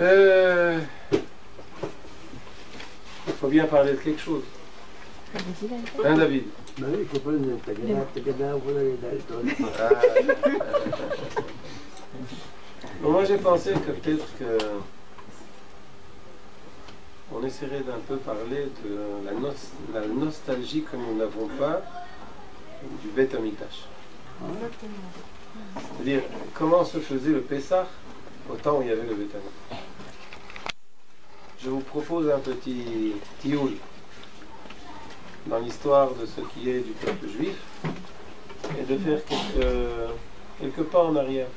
Euh, Il faut bien parler de quelque chose. Hein, David? Daltons. Ah. Moi j'ai pensé que peut-être que on essaierait d'un peu parler de la, nos- la nostalgie que nous n'avons pas du Beth Amikdash. C'est-à-dire comment se faisait le Pessah au temps où il y avait le Beth. Je vous propose un petit tioul dans l'histoire de ce qui est du peuple juif et de faire quelques, quelques pas en arrière.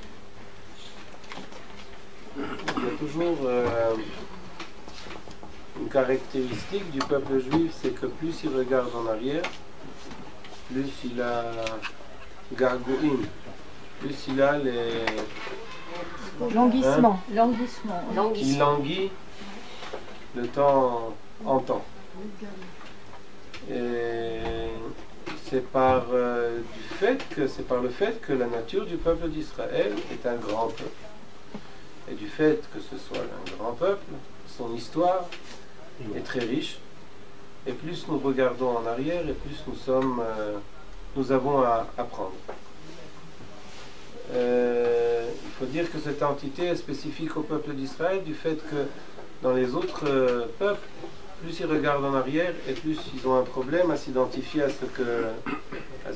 Il y a toujours euh, une caractéristique du peuple juif, c'est que plus il regarde en arrière, plus il a gargouin, plus il a les... Languissement. Languissement. Il languit le temps en temps. Et c'est par euh, du fait que c'est par le fait que la nature du peuple d'Israël est un grand peuple. Et du fait que ce soit un grand peuple, son histoire est très riche. Et plus nous regardons en arrière, et plus nous sommes, euh, nous avons à apprendre. Euh, il faut dire que cette entité est spécifique au peuple d'Israël du fait que dans les autres euh, peuples, plus ils regardent en arrière et plus ils ont un problème à s'identifier à ce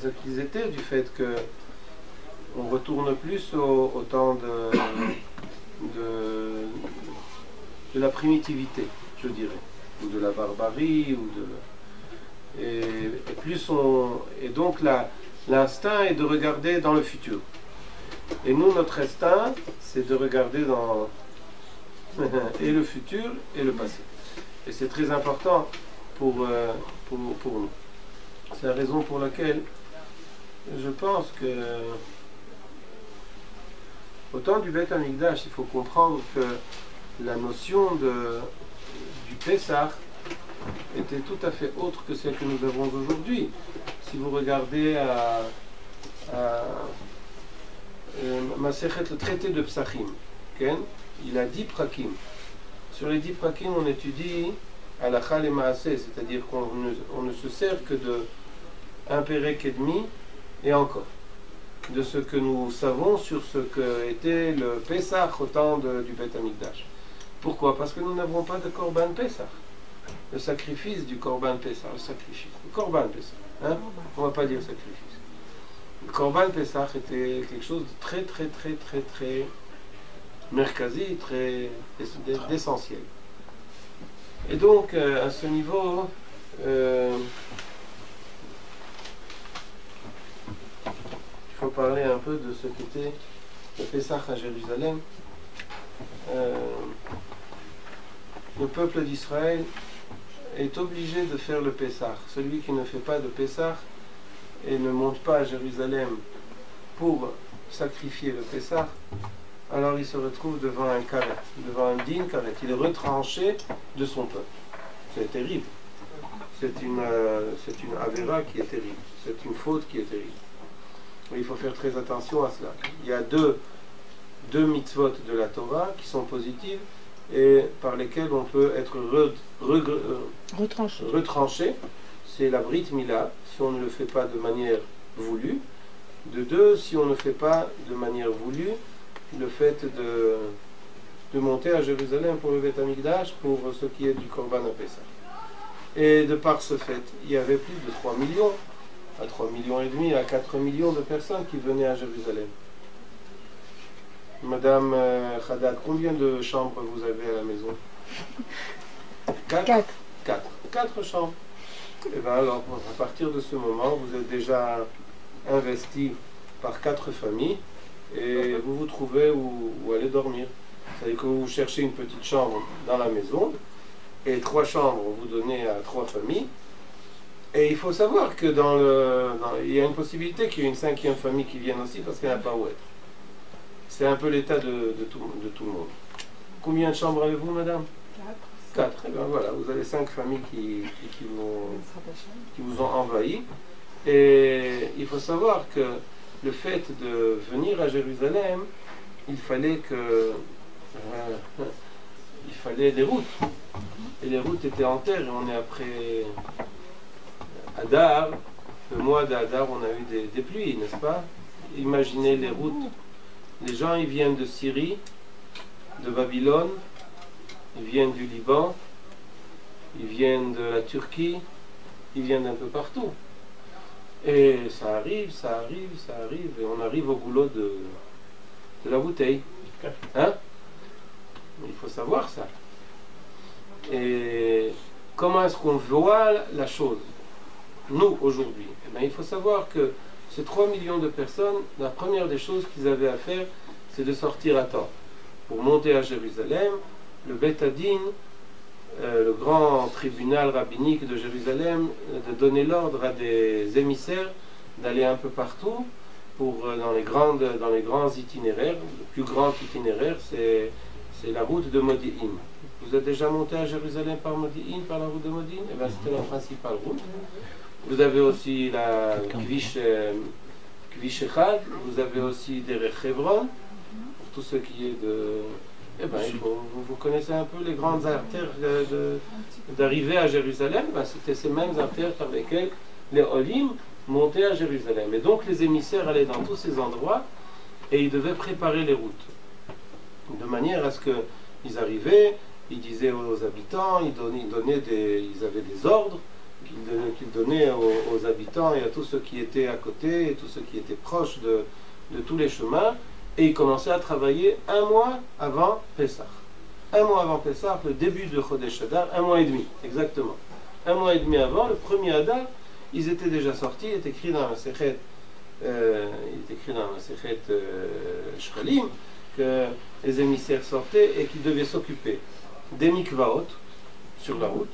ce qu'ils étaient du fait que on retourne plus au, temps de, de de la primitivité, je dirais, ou de la barbarie ou de et, et plus on et donc l'instinct est de regarder dans le futur. Et nous, notre instinct, c'est de regarder dans et le futur et le passé. Et c'est très important pour, euh, pour, pour nous. C'est la raison pour laquelle je pense que au temps du Beth Amikdash, il faut comprendre que la notion de, du Pessah était tout à fait autre que celle que nous avons aujourd'hui. Si vous regardez à, à euh, le traité de Psachim, Ken, il a 10 prakim. Sur les 10 prakim, on étudie Alachal et Maaseh, c'est-à-dire qu'on ne, se sert que de un et demi et encore. De ce que nous savons sur ce que était le Pessah au temps du Beth Amikdash. Pourquoi? Parce que nous n'avons pas de Korban Pessah. Le sacrifice du Korban Pessah, le sacrifice. Le Korban Pessah. Hein? On ne va pas dire sacrifice. Le Korban Pessah était quelque chose de très, très, très, très, très merkazi, très d'ess- d'essentiel. Et donc, euh, à ce niveau, euh, il faut parler un peu de ce qu'était le Pessah à Jérusalem. Euh, le peuple d'Israël est obligé de faire le Pessah. Celui qui ne fait pas de Pessah et ne monte pas à Jérusalem pour sacrifier le Pessah, alors il se retrouve devant un karet, devant un digne karet. Il est retranché de son peuple. C'est terrible. C'est une, euh, c'est une avéra qui est terrible. C'est une faute qui est terrible. Il faut faire très attention à cela. Il y a deux, deux mitzvot de la Torah qui sont positives et par lesquelles on peut être re- euh, Retranché. retranché, c'est la Brit Mila, si on ne le fait pas de manière voulue. De deux, si on ne fait pas de manière voulue, le fait de, de monter à Jérusalem pour le Beth Amikdash, pour ce qui est du Korban à Pessah. Et de par ce fait, il y avait plus de 3 millions, à 3 millions et demi, à 4 millions de personnes qui venaient à Jérusalem. Madame euh, Haddad, combien de chambres vous avez à la maison? Quatre Quatre. Quatre. Quatre chambres. Et bien alors, à partir de ce moment, vous êtes déjà investi par quatre familles et vous vous trouvez où, où aller dormir. C'est-à-dire que vous cherchez une petite chambre dans la maison et trois chambres vous donnez à trois familles. Et il faut savoir que dans le, dans- il y a une possibilité qu'il y ait une cinquième famille qui vienne aussi parce qu'elle n'a pas où être. C'est un peu l'état de, de tout, de tout le monde. Combien de chambres avez-vous, madame? Quatre. Et bien voilà, vous avez cinq familles qui, qui, qui vous, qui vous ont envahi. Et il faut savoir que le fait de venir à Jérusalem, il fallait que euh, il fallait des routes. Et les routes étaient en terre, et on est après Hadar. Le mois d'Hadar, on a eu des, des pluies, n'est-ce pas? Imaginez les routes. Les gens, ils viennent de Syrie, de Babylone, ils viennent du Liban, ils viennent de la Turquie, ils viennent d'un peu partout. Et ça arrive, ça arrive, ça arrive, et on arrive au boulot de, la bouteille. Hein? Il faut savoir ça. Et comment est-ce qu'on voit la chose? Nous, aujourd'hui. Eh bien, il faut savoir que ces 3 millions de personnes, la première des choses qu'ils avaient à faire, c'est de sortir à temps. Pour monter à Jérusalem, le Beth Adin, euh, le grand tribunal rabbinique de Jérusalem, euh, de donner l'ordre à des émissaires d'aller un peu partout pour, euh, dans, les grandes, dans les grands itinéraires. Le plus grand itinéraire, c'est, la route de Modi'in. Vous êtes déjà monté à Jérusalem par Modi'in, par la route de Modi'in? Eh bien, c'était la principale route. Vous avez aussi la Kvish, Kvish vous avez aussi Derech Hebron, pour tout ce qui est de... Eh ben, vous, connaissez un peu les grandes artères d'arrivée à Jérusalem, ben, c'était ces mêmes artères par lesquelles les Olim montaient à Jérusalem. Et donc les émissaires allaient dans tous ces endroits et ils devaient préparer les routes. De manière à ce qu'ils arrivaient, ils disaient aux habitants, ils donnaient, des, ils avaient des ordres qu'ils donnaient, aux, habitants et à tous ceux qui étaient à côté et tous ceux qui étaient proches de tous les chemins. Et ils commençaient à travailler un mois avant Pessah. Un mois avant Pessah, le début de Chodesh Adar, un mois et demi, exactement. Un mois et demi avant, le premier Adar, ils étaient déjà sortis, il est écrit dans la Sechet, euh, il est écrit dans euh, Shchalim, que les émissaires sortaient et qu'ils devaient s'occuper des mikvaot sur la route.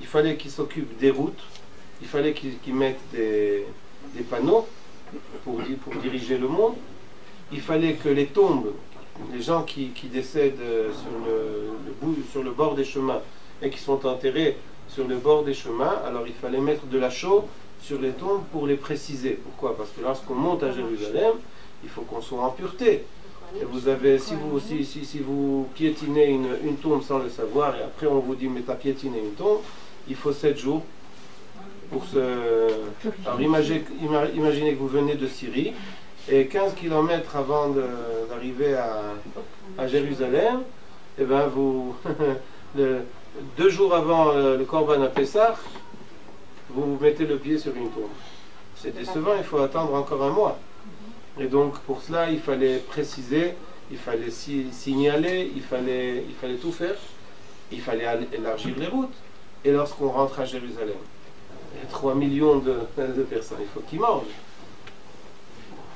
Il fallait qu'ils s'occupent des routes. Il fallait qu'ils mettent des, panneaux pour diriger le monde. Il fallait que les tombes, les gens qui, qui décèdent euh, sur le, le bout, sur le bord des chemins et qui sont enterrés sur le bord des chemins, alors il fallait mettre de la chaux sur les tombes pour les préciser. Pourquoi? Parce que lorsqu'on monte à Jérusalem, il faut qu'on soit en pureté. Et vous avez, si vous, si, si, si vous piétinez une, une tombe sans le savoir, et après on vous dit, mais t'as piétiné une tombe, il faut 7 jours pour se... Alors imaginez, ima- imaginez que vous venez de Syrie, et 15 km avant d'arriver à, Jérusalem, et ben vous... deux jours avant le Corban à Pessah, vous mettez le pied sur une tombe. C'est décevant, il faut attendre encore un mois. Et donc pour cela, il fallait préciser, il fallait si- signaler, il fallait, il fallait tout faire. Il fallait al- élargir les routes. Et lorsqu'on rentre à Jérusalem, il y a 3 millions de personnes, il faut qu'ils mangent.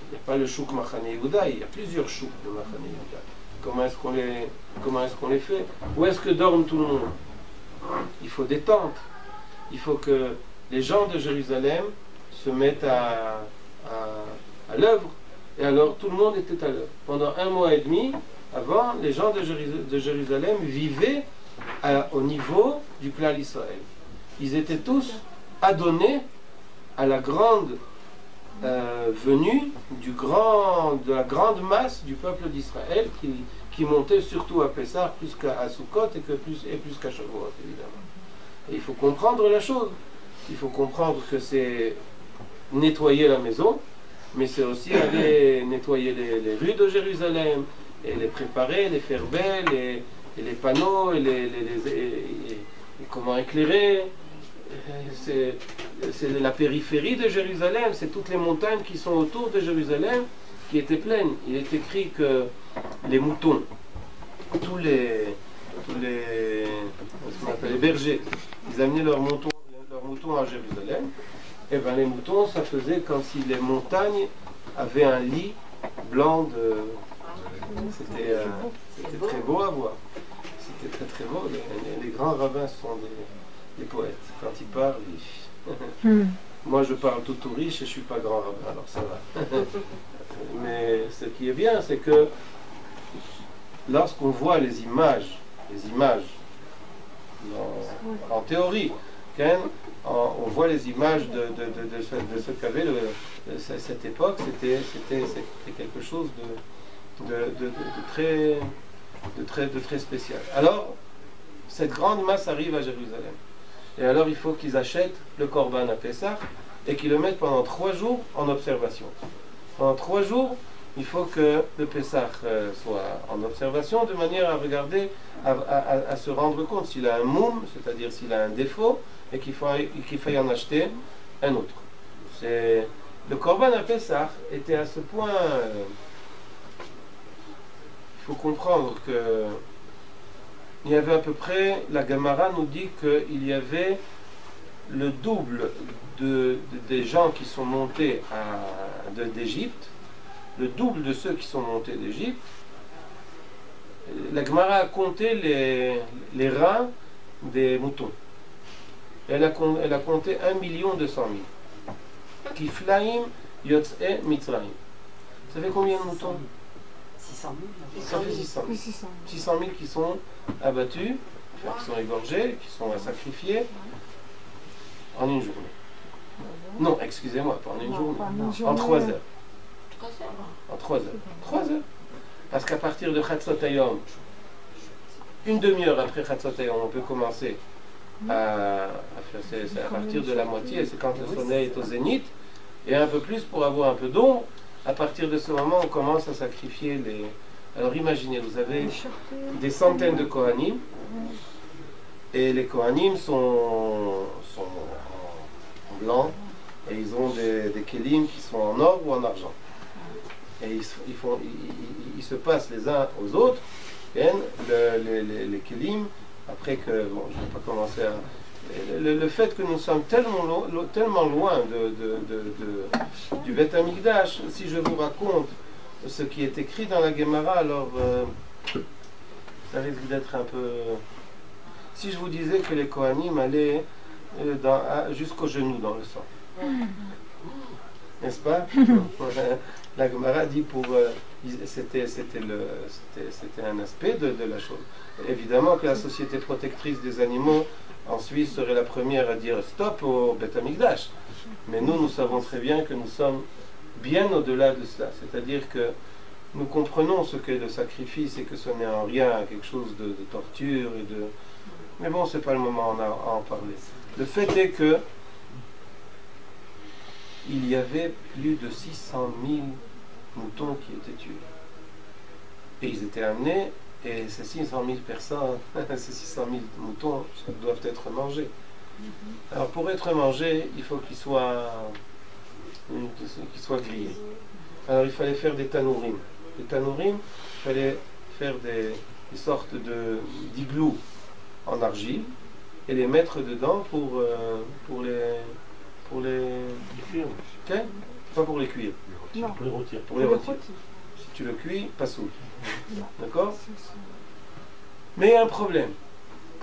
Il n'y a pas le chouk Machane Yehuda, il y a plusieurs chouks de Machane Yehuda. Comment est-ce qu'on les, comment est-ce qu'on les fait? Où est-ce que dorme tout le monde? Il faut des tentes. Il faut que les gens de Jérusalem se mettent à, à, l'œuvre. Et alors tout le monde était à l'œuvre. Pendant un mois et demi, avant, les gens de, Jéru- de Jérusalem vivaient au niveau du clan d'Israël. Ils étaient tous adonnés à la grande euh, venue du grand, de la grande masse du peuple d'Israël qui, qui montait surtout à Pessah plus qu'à à Sukkot et, que plus, et plus qu'à Shavuot, évidemment. Et il faut comprendre la chose. Il faut comprendre que c'est nettoyer la maison, mais c'est aussi aller nettoyer les, les rues de Jérusalem et les préparer, les faire belles, et, et les panneaux, et, les, et comment éclairer. C'est la périphérie de Jérusalem, c'est toutes les montagnes qui sont autour de Jérusalem qui étaient pleines. Il est écrit que les moutons, tous les, tous les, bergers, ils amenaient leurs moutons, à Jérusalem. Et bien les moutons, ça faisait comme si les montagnes avaient un lit blanc de... C'était euh, très beau à voir. C'était très très beau. Les grands rabbins sont des, des poètes. Quand ils parlent, ils- Hmm. moi je parle tout tout riche et je suis pas grand rabbin, alors ça va. Mais ce qui est bien, c'est que lorsqu'on voit les images, les images en, en théorie, Ken, en- on voit les images de, de, de, de ce, de ce qu'avait cette époque, c'était quelque chose de très, de très, de très spécial. Alors, cette grande masse arrive à Jérusalem. Et alors, il faut qu'ils achètent le Corban à Pessah et qu'ils le mettent pendant trois jours en observation. Pendant trois jours, il faut que le Pessah euh, soit en observation de manière à regarder, à, se rendre compte s'il a un moum, c'est-à-dire s'il a un défaut, et qu'il faut, qu'il faille en acheter un autre. Le Corban à Pessah était à ce point. euh, il faut comprendre que il y avait à peu près, la Gemara nous dit qu'il y avait le double de, de- des gens qui sont montés d'Égypte, le double de ceux qui sont montés d'Égypte. La Gemara a compté les, les reins des moutons. Elle a, elle a compté 1 million 200 000. Kiflaim Yotz'e Mitzrayim. Ça fait combien de moutons? 600 000. Ça fait 600 000. Oui, c'est ça. 600 000 qui sont abattus, qui sont égorgés, qui sont sacrifiés en une journée. Non, excusez-moi, pas en une journée. En trois heures. En trois heures. Trois heures. Parce qu'à partir de Chatzotayom, une demi-heure après Chatzotayom, on peut commencer à, à faire, c'est, c'est à partir de la moitié, c'est quand le soleil est au zénith, et un peu plus pour avoir un peu d'ombre. À partir de ce moment, on commence à sacrifier les. Alors imaginez, vous avez des centaines de Kohanim, et les Kohanim sont, sont en, blanc, et ils ont des, des kelim qui sont en or ou en argent. Et ils, se- ils font, ils, ils- ils se passent les uns aux autres, et le- les, les, les kelim, après que, bon, je ne vais pas commencer à... Le, le fait que nous sommes tellement, lo- lo- tellement loin de, de- de- de- du Beth Amikdash, si je vous raconte ce qui est écrit dans la Gemara, alors euh, ça risque d'être un peu... Si je vous disais que les Kohanim allaient euh, jusqu'au genou dans le sang. N'est-ce pas? La Gemara dit pour... euh, c'était, un aspect de, de la chose. Évidemment que la société protectrice des animaux en Suisse serait la première à dire stop au Beth Amikdash. Mais nous, nous savons très bien que nous sommes bien au-delà de cela. C'est-à-dire que nous comprenons ce qu'est le sacrifice et que ce n'est en rien quelque chose de, torture et de... Mais bon, c'est pas le moment à en parler. Le fait est que il y avait plus de 600 000 moutons qui étaient tués. Et ils étaient amenés, et ces 600 000 personnes, ces 600 000 moutons doivent être mangés. Alors pour être mangés, il faut qu'ils soient, qu'ils soient grillés. Alors il fallait faire des tanourim. Les tanourim, il fallait faire des, des sortes de d'iglous en argile et les mettre dedans pour, euh, pour les pour les ok? Pas pour les cuire Non. Pour les rôtir. pour les rôtir tu le cuis pas Non. d'accord? Mais il y a un problème.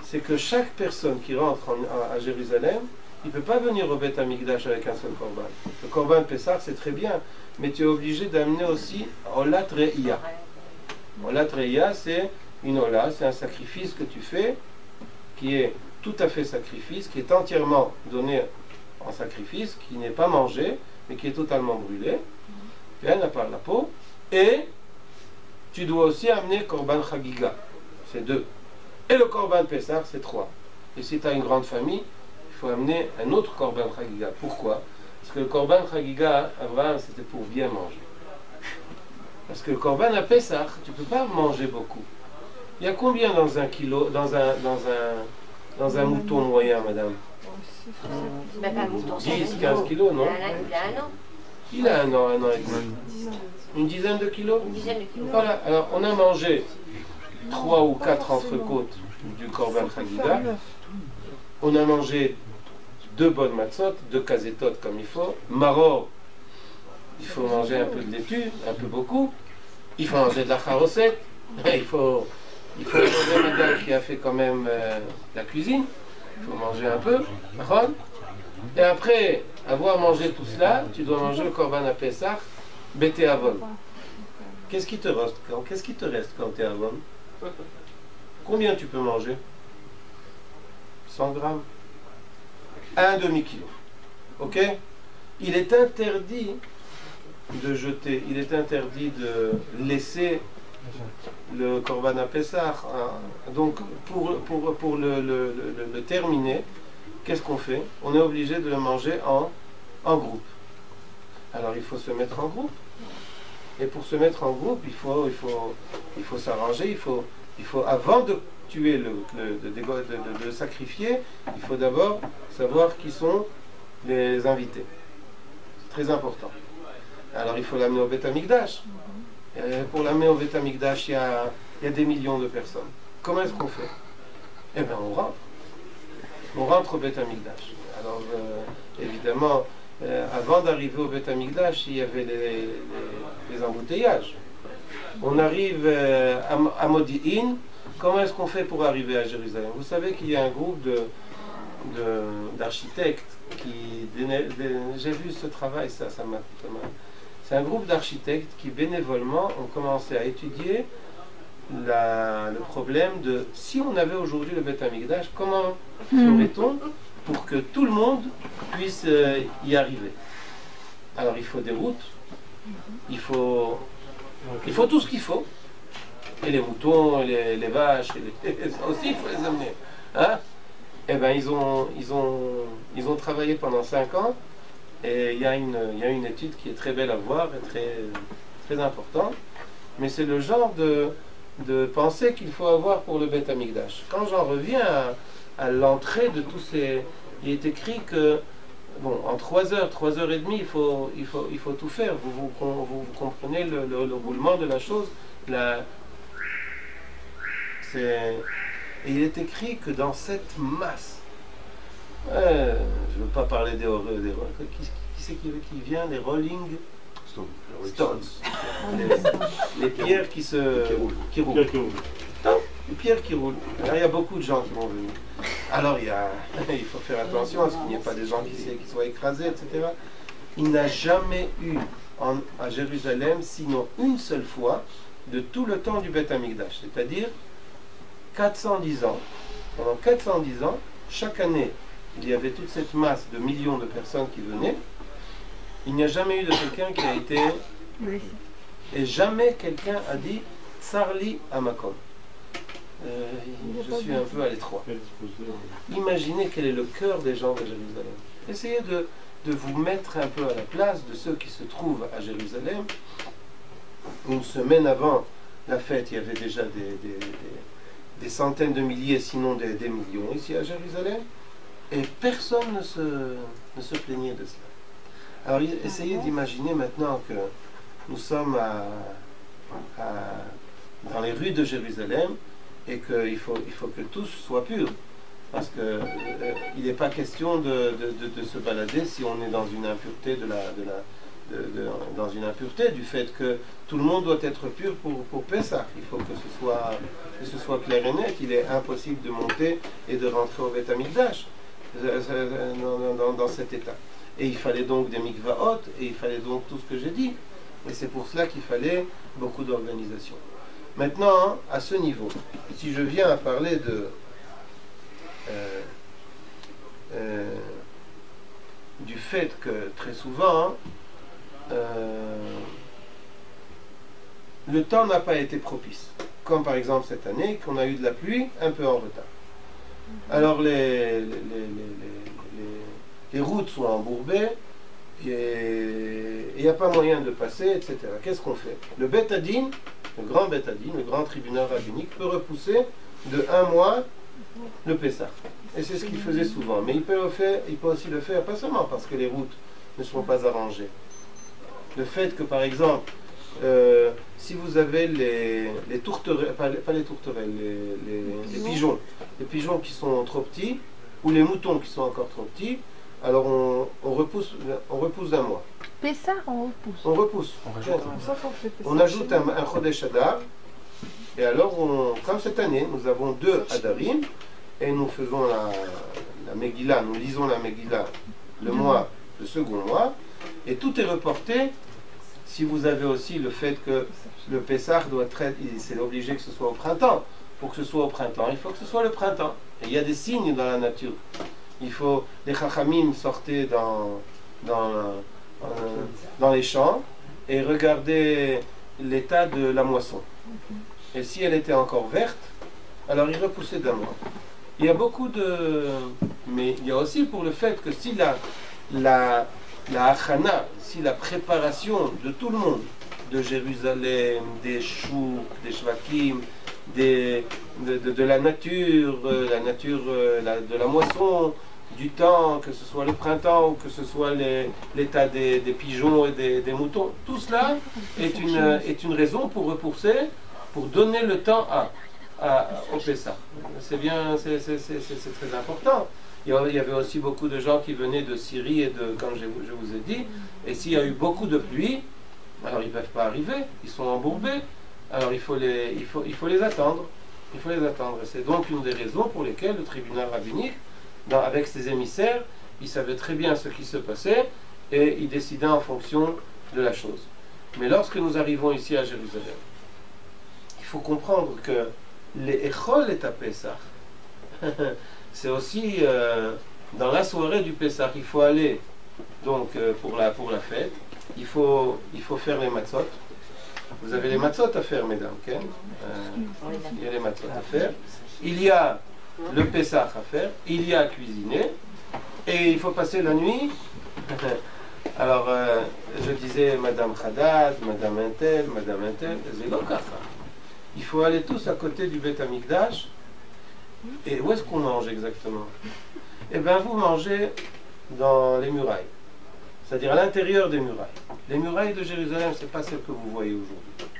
C'est que chaque personne qui rentre en- à, Jérusalem il ne peut pas venir au Beth Amikdash avec un seul korban. Le korban Pessah c'est très bien mais tu es obligé d'amener aussi Olat Re'ia Olat Re'ia c'est une Ola c'est un sacrifice que tu fais qui est tout à fait sacrifice, qui est entièrement donné en sacrifice, qui n'est pas mangé, mais qui est totalement brûlé, bien à part la peau, et tu dois aussi amener Korban Chagiga, c'est deux. Et le Korban Pessah, c'est trois. Et si tu as une grande famille, il faut amener un autre Korban Chagiga. Pourquoi? Parce que le Korban Chagiga, Abraham, c'était pour bien manger. Parce que le Korban à Pessah, tu ne peux pas manger beaucoup. Il y a combien dans un kilo, dans un, dans un, dans un mouton moyen, madame? Même pas un mouton, c'est 10, un 15 kilo. kilos, non? Il a un an, Il a un an, un an et demi. Une dizaine de kilos une dizaine de kilos. Voilà, alors on a mangé trois ou quatre entrecôtes du Korban Chagiga. On a mangé deux bonnes matzot, deux casetotes comme il faut. Maror, il faut manger un peu de laitue, un peu beaucoup. Il faut manger de la charosette. Il faut, il faut manger madame qui a fait quand même euh, la cuisine. Il faut manger un peu. Et après avoir mangé tout cela, tu dois manger le Korban à Pessah, Bété Avon. Qu'est-ce qui te reste quand Qu'est-ce qui te reste quand tu es Avon Combien tu peux manger? 100 grammes Un demi-kilo. Ok? Il est interdit de jeter, il est interdit de laisser le Korban à Pessah. hein. Donc, pour, pour, pour le, le- le- le terminer, qu'est-ce qu'on fait? On est obligé de le manger en, en groupe. Alors, il faut se mettre en groupe. Et pour se mettre en groupe, il faut, il faut, il faut s'arranger. Il faut, il faut, avant de tuer, le, le- de, de- de- de le sacrifier, il faut d'abord savoir qui sont les invités. C'est très important. Alors, il faut l'amener au Beth Amikdash. Euh, pour l'amener au Beth Amikdash, il y a, il y a des millions de personnes. Comment est-ce qu'on fait? Eh bien, on rentre. On rentre au Beth Amikdash. Alors, euh, évidemment, euh, avant d'arriver au Beth Amikdash, il y avait les, les- les embouteillages. On arrive euh, à, à Modi'in. Comment est-ce qu'on fait pour arriver à Jérusalem? Vous savez qu'il y a un groupe de, d'architectes qui... J'ai vu ce travail, ça, ça m'a... C'est un groupe d'architectes qui bénévolement ont commencé à étudier le problème de si on avait aujourd'hui le Beth comment ferait-on pour que tout le monde puisse euh, y arriver? Alors il faut des routes, il faut, tout ce qu'il faut. Et les moutons, les, vaches, et les- aussi il faut les amener. Hein? Eh bien ils ont, travaillé pendant cinq ans et il y, a une, étude qui est très belle à voir et très, très importante. Mais c'est le genre de, pensée qu'il faut avoir pour le Beth Amikdash. Quand j'en reviens à l'entrée de tous ces... Il est écrit que, bon, en trois heures, trois heures et demie, il faut, il faut, il faut tout faire. Vous, vous, vous- vous comprenez le, le- le roulement de la chose la, c'est, et il est écrit que dans cette masse, euh, je ne veux pas parler des horreurs, des horreurs. Qui, qui c'est qui, qui vient Les Rolling Stones. Les, les pierres qui se Qui roulent. Pierres qui roulent. Alors, il y a beaucoup de gens qui vont venir. Alors il, y a, il faut faire attention à ce qu'il n'y ait pas des gens qui, qui soient écrasés, etc. Il n'a jamais eu en- à Jérusalem, sinon une seule fois, de tout le temps du Beth Amikdash, c'est-à-dire 410 ans. Pendant 410 ans, chaque année, il y avait toute cette masse de millions de personnes qui venaient. Il n'y a jamais eu de quelqu'un qui a été et jamais quelqu'un a dit Tsarli Amakom. Euh, je suis un peu à l'étroit. Imaginez quel est le cœur des gens de Jérusalem. Essayez de, de vous mettre un peu à la place de ceux qui se trouvent à Jérusalem. Une semaine avant la fête, il y avait déjà des, des- des- des centaines de milliers, sinon des, des millions ici à Jérusalem. Et personne ne se, ne se plaignait de cela. Alors i- essayez d'imaginer maintenant que nous sommes à- à- dans les rues de Jérusalem et qu'il faut, il faut que tous soient purs. Parce qu'il n'est pas question de, se balader si on est dans une impureté de la, de la- dans une impureté du fait que tout le monde doit être pur pour, pour Pessah. Il faut que ce, soit, que ce soit clair et net. Il est impossible de monter et de rentrer au Beth euh, euh, dans, dans- dans cet état. Et il fallait donc des mikvaot et il fallait donc tout ce que j'ai dit. Et c'est pour cela qu'il fallait beaucoup d'organisation. Maintenant, à ce niveau, si je viens à parler de euh, euh, du fait que très souvent, euh, le temps n'a pas été propice. Comme par exemple cette année, qu'on a eu de la pluie un peu en retard. Alors les, les, les- les- les- les routes sont embourbées et il n'y a pas moyen de passer, etc. Qu'est-ce qu'on fait? Le Betadine, le grand Betadine, le grand tribunal rabbinique, peut repousser de un mois le Pessah. Et c'est ce qu'il faisait souvent. Mais il peut, le faire, il peut aussi le faire, pas seulement parce que les routes ne sont pas arrangées. Le fait que, par exemple, euh, si vous avez les, les tourterelles, pas, les- pas les tourterelles, les, pigeons, les pigeons qui sont trop petits, ou les moutons qui sont encore trop petits, alors on, on repousse, on repousse d'un mois. Pessah, on repousse. On repousse. On rajoute un- ajoute un, un Chodesh Adar, et alors, on, comme cette année, nous avons deux Adarim, et nous faisons la, la Megillah, nous lisons la Megillah le mois, le second mois, et tout est reporté. Si vous avez aussi le fait que le Pessah doit être, c'est obligé que ce soit au printemps. Pour que ce soit au printemps, il faut que ce soit le printemps. Et il y a des signes dans la nature. Il faut, les Chachamim sortaient dans, dans, euh, dans les champs et regardaient l'état de la moisson. Et si elle était encore verte, alors il repoussait d'un mois. Il y a beaucoup de... Mais il y a aussi pour le fait que si la, la, la achana, si la préparation de tout le monde, de Jérusalem, des choux, des shvakim, des, de, de- de la nature, euh, la nature euh, la- de la moisson, du temps, que ce soit le printemps ou que ce soit l'état des, des pigeons et des, des moutons, tout cela est une, est une raison pour repousser, pour donner le temps à, à- au Pessah. C'est bien, c'est très important. Il y avait aussi beaucoup de gens qui venaient de Syrie et de, comme je, je vous ai dit, et s'il y a eu beaucoup de pluie, alors ils ne peuvent pas arriver, ils sont embourbés, alors il faut les, il faut, il faut les attendre. Il faut les attendre. C'est donc une des raisons pour lesquelles le tribunal rabbinique, avec ses émissaires, il savait très bien ce qui se passait et il décidait en fonction de la chose. Mais lorsque nous arrivons ici à Jérusalem, il faut comprendre que les est à Pessah. c'est aussi euh, dans la soirée du Pessah, il faut aller donc euh, pour, la, pour la fête, il faut, il faut faire les matzot. Vous avez les matzot à faire, mesdames. Euh, il y a les matzot à faire. Il y a le Pessah à faire. Il y a à cuisiner. Et il faut passer la nuit. Alors, euh, je disais Madame Haddad, Madame Intel, Madame Intel. Il faut aller tous à côté du Beth Amikdash. Et où est-ce qu'on mange exactement? Eh bien, vous mangez dans les murailles. C'est-à-dire à l'intérieur des murailles. Les murailles de Jérusalem, ce n'est pas celles que vous voyez aujourd'hui.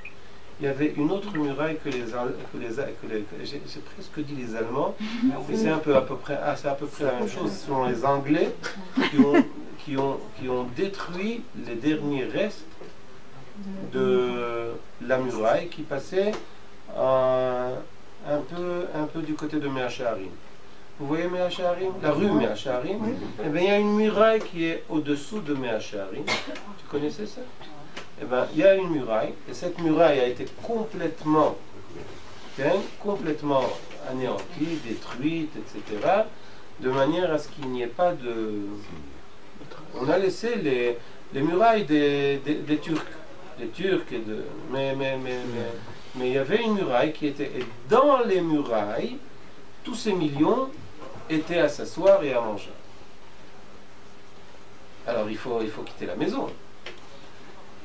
Il y avait une autre muraille que les, que les, que les- que- j'ai presque dit les Allemands, mais c'est un peu à peu près, ah, c'est à peu près la même chose. Ce sont les Anglais qui ont, qui ont, qui ont détruit les derniers restes de la muraille qui passait euh, un, peu, un peu du côté de Meacharim. Vous voyez Meacharim? La rue Meacharim? Eh bien, il y a une muraille qui est au-dessous de Meacharim. Tu connaissais ça? Eh bien, il y a une muraille, et cette muraille a été complètement, hein, complètement anéantie, détruite, etc., de manière à ce qu'il n'y ait pas de... On a laissé les, les murailles des, des, Turcs, des Turcs et mais, mais, mais, mais il y avait une muraille qui était... Et dans les murailles, tous ces millions étaient à s'asseoir et à manger. Alors il faut, il faut quitter la maison.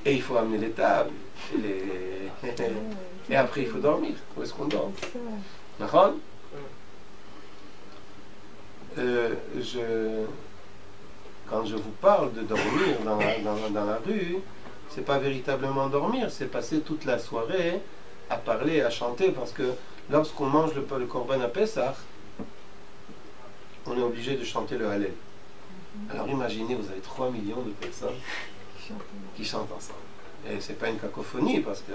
Et il faut amener les tables. Et, les- et après il faut dormir. Où est-ce qu'on dort Euh, je, quand je vous parle de dormir dans la, dans, dans la rue, c'est pas véritablement dormir, c'est passer toute la soirée à parler, à chanter, parce que lorsqu'on mange le, le korban à Pessah, on est obligé de chanter le Hallel. Alors imaginez, vous avez 3 millions de personnes qui chantent ensemble. Et c'est pas une cacophonie parce que.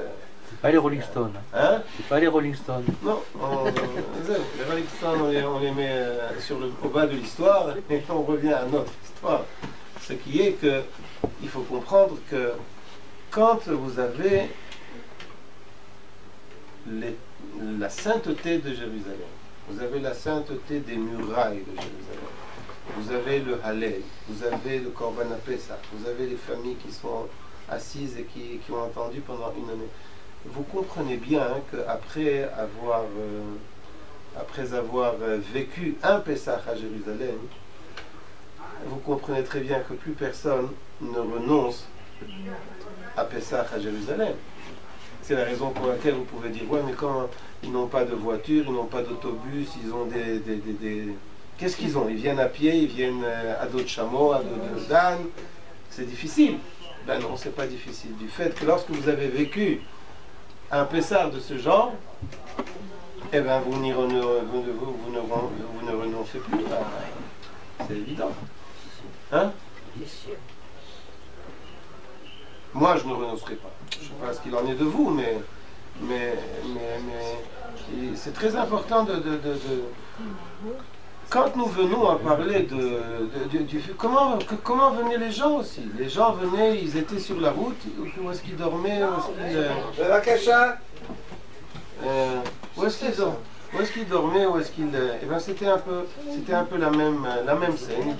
C'est pas les Rolling Stones. hein. C'est pas les Rolling Stones. Non, on- les Rolling Stones, on les, on les met euh, sur le, au bas de l'histoire et on revient à notre histoire. Ce qui est que il faut comprendre que quand vous avez les- la sainteté de Jérusalem, vous avez la sainteté des murailles de Jérusalem, vous avez le Hallel, vous avez le Korban Pessah, vous avez les familles qui sont assises et qui, ont entendu pendant une année. Vous comprenez bien qu'après avoir, euh, après avoir euh, vécu un Pessah à Jérusalem, vous comprenez très bien que plus personne ne renonce à Pessah à Jérusalem. C'est la raison pour laquelle vous pouvez dire, ouais, mais quand ils n'ont pas de voiture, ils n'ont pas d'autobus, ils ont des- des- Qu'est-ce qu'ils ont? Ils viennent à pied, ils viennent euh, à dos de chameau, à dos de. C'est difficile. Ben non, c'est pas difficile. Du fait que lorsque vous avez vécu un Pessah de ce genre, eh ben vous, ne- renoncez plus. C'est évident. Hein? Moi, je ne renoncerai pas. Je ne sais pas ce qu'il en est de vous, mais, c'est très important de- de- quand nous venons à parler de, du, comment, comment venaient les gens aussi? Les gens venaient, ils étaient sur la route, euh, euh, euh, où est-ce qu'ils dormaient Où est-ce qu'ils où est-ce qu'ils dormaient, où est-ce qu'ils... Eh bien, c'était un peu, c'était un peu la même, la même scène.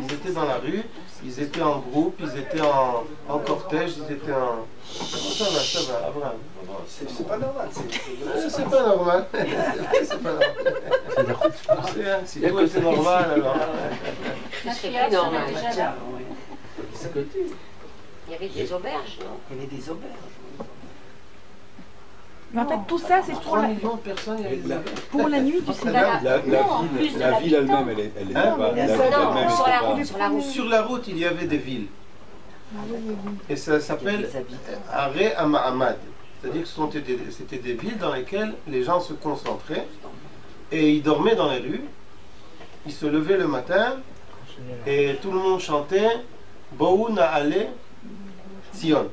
Ils, étaient dans la rue, ils étaient en groupe, ils étaient en, cortège, ils étaient en. Ça va, ça va, Abraham? C'est pas normal. C'est pas normal. C'est pas normal. C'est normal, alors. C'est plus normal. Tiens, ouais. C'est côté. Il y avait des auberges, non? Il y avait des auberges. Mais en fait, tout ça, c'est pour 3 la, pour la nuit du Seigneur. La, ville, la ville elle-même, elle est, elle est pas. Sur la pas- route, sur la route. Sur la route, il y avait des villes. Et ça s'appelle Aré Amahamad. C'est-à-dire que ce sont des- c'était des villes dans lesquelles les gens se concentraient et ils dormaient dans les rues. Ils se levaient le matin et tout le monde chantait Bou Ale Sion.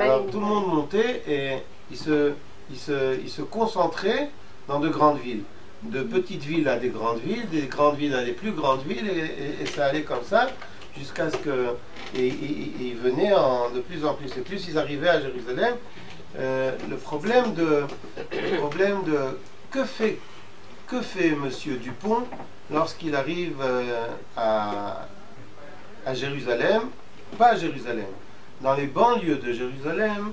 Alors tout le monde montait et ils se, ils, se, se concentraient dans de grandes villes. De petites villes à des grandes villes, des grandes villes à des plus grandes villes, et, et- et ça allait comme ça jusqu'à ce que. Et ils venaient en, de plus en plus. Et plus ils arrivaient à Jérusalem, euh, le problème de. Le problème de. Que fait, que fait Monsieur Dupont lorsqu'il arrive euh, à, à Jérusalem Pas à Jérusalem dans les banlieues de Jérusalem,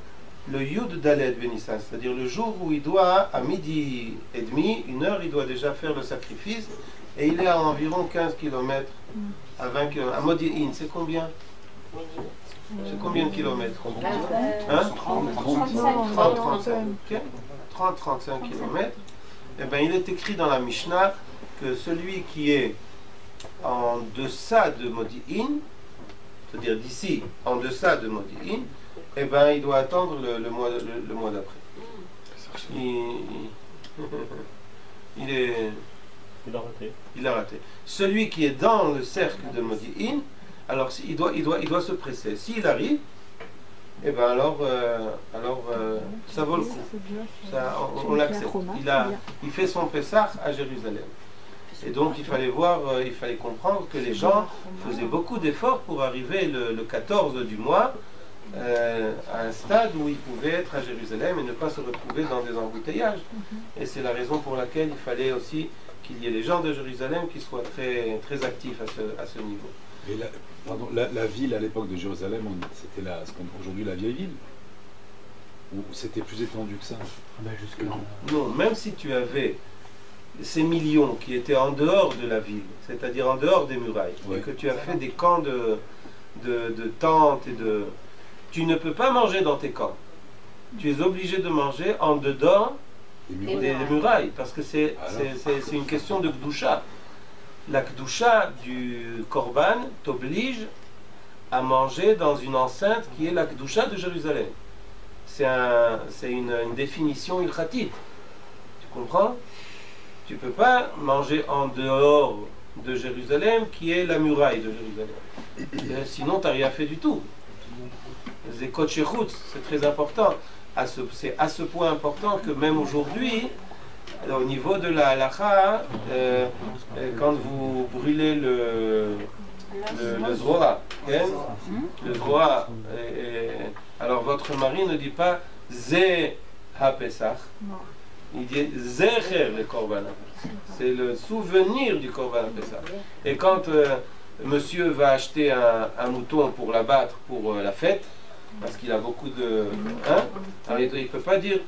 le Yud Dalet Benissan, c'est-à-dire le jour où il doit, à midi et demi, une heure, il doit déjà faire le sacrifice, et il est à environ 15 km, à 20 km. À Modi'in, c'est combien C'est combien de kilomètres Hein 30-35 km. Eh bien, il est écrit dans la Mishnah que celui qui est en deçà de Modi'in, c'est-à-dire d'ici, en deçà de Modi'in, eh ben, il doit attendre le, le mois, le, le mois d'après. Il, il est, Il a raté. il a raté. Celui qui est dans le cercle de Modi'in, alors si- il doit, il doit, il doit se presser. S'il arrive, eh ben alors, euh, alors euh, ça vaut le coup. Ça, on, on l'accepte. Il, a, il fait son Pessah à Jérusalem. Et donc il fallait voir, euh, il fallait comprendre que les gens faisaient beaucoup d'efforts pour arriver le, le 14 du mois à un stade où ils pouvaient être à Jérusalem et ne pas se retrouver dans des embouteillages. Et c'est la raison pour laquelle il fallait aussi qu'il y ait les gens de Jérusalem qui soient très, très actifs à ce, à ce niveau. Et la, pardon, la, la ville à l'époque de Jérusalem, on- c'était la, ce qu'on aujourd'hui la vieille ville Ou c'était plus étendu que ça Ah ben, jusque là. Non, même si tu avais ces millions qui étaient en dehors de la ville, c'est-à-dire en dehors des murailles, Ouais. et que tu as fait des camps de, de, de tentes et de... Tu ne peux pas manger dans tes camps. Tu es obligé de manger en dedans des, murailles. Des parce que c'est Alors c'est- c'est- c'est une question de Kdusha. La Kdusha du Korban t'oblige à manger dans une enceinte qui est la Kdusha de Jérusalem. C'est un, une, une définition ilkhatite. Tu comprends? Tu peux pas manger en dehors de Jérusalem qui est la muraille de Jérusalem. Euh, Sinon, tu n'as rien fait du tout. C'est très important. C'est à ce point important que même aujourd'hui, alors, au niveau de la halakha, euh, euh, quand vous brûlez le, le, le zroa, hein, le zroa, alors votre mari ne dit pas Ze ha-pesach, il dit Zecher le korban. C'est le souvenir du korban pesach. Et quand euh, monsieur va acheter un, un mouton pour l'abattre pour euh, la fête, parce qu'il a beaucoup de. Hein, alors il ne peut pas dire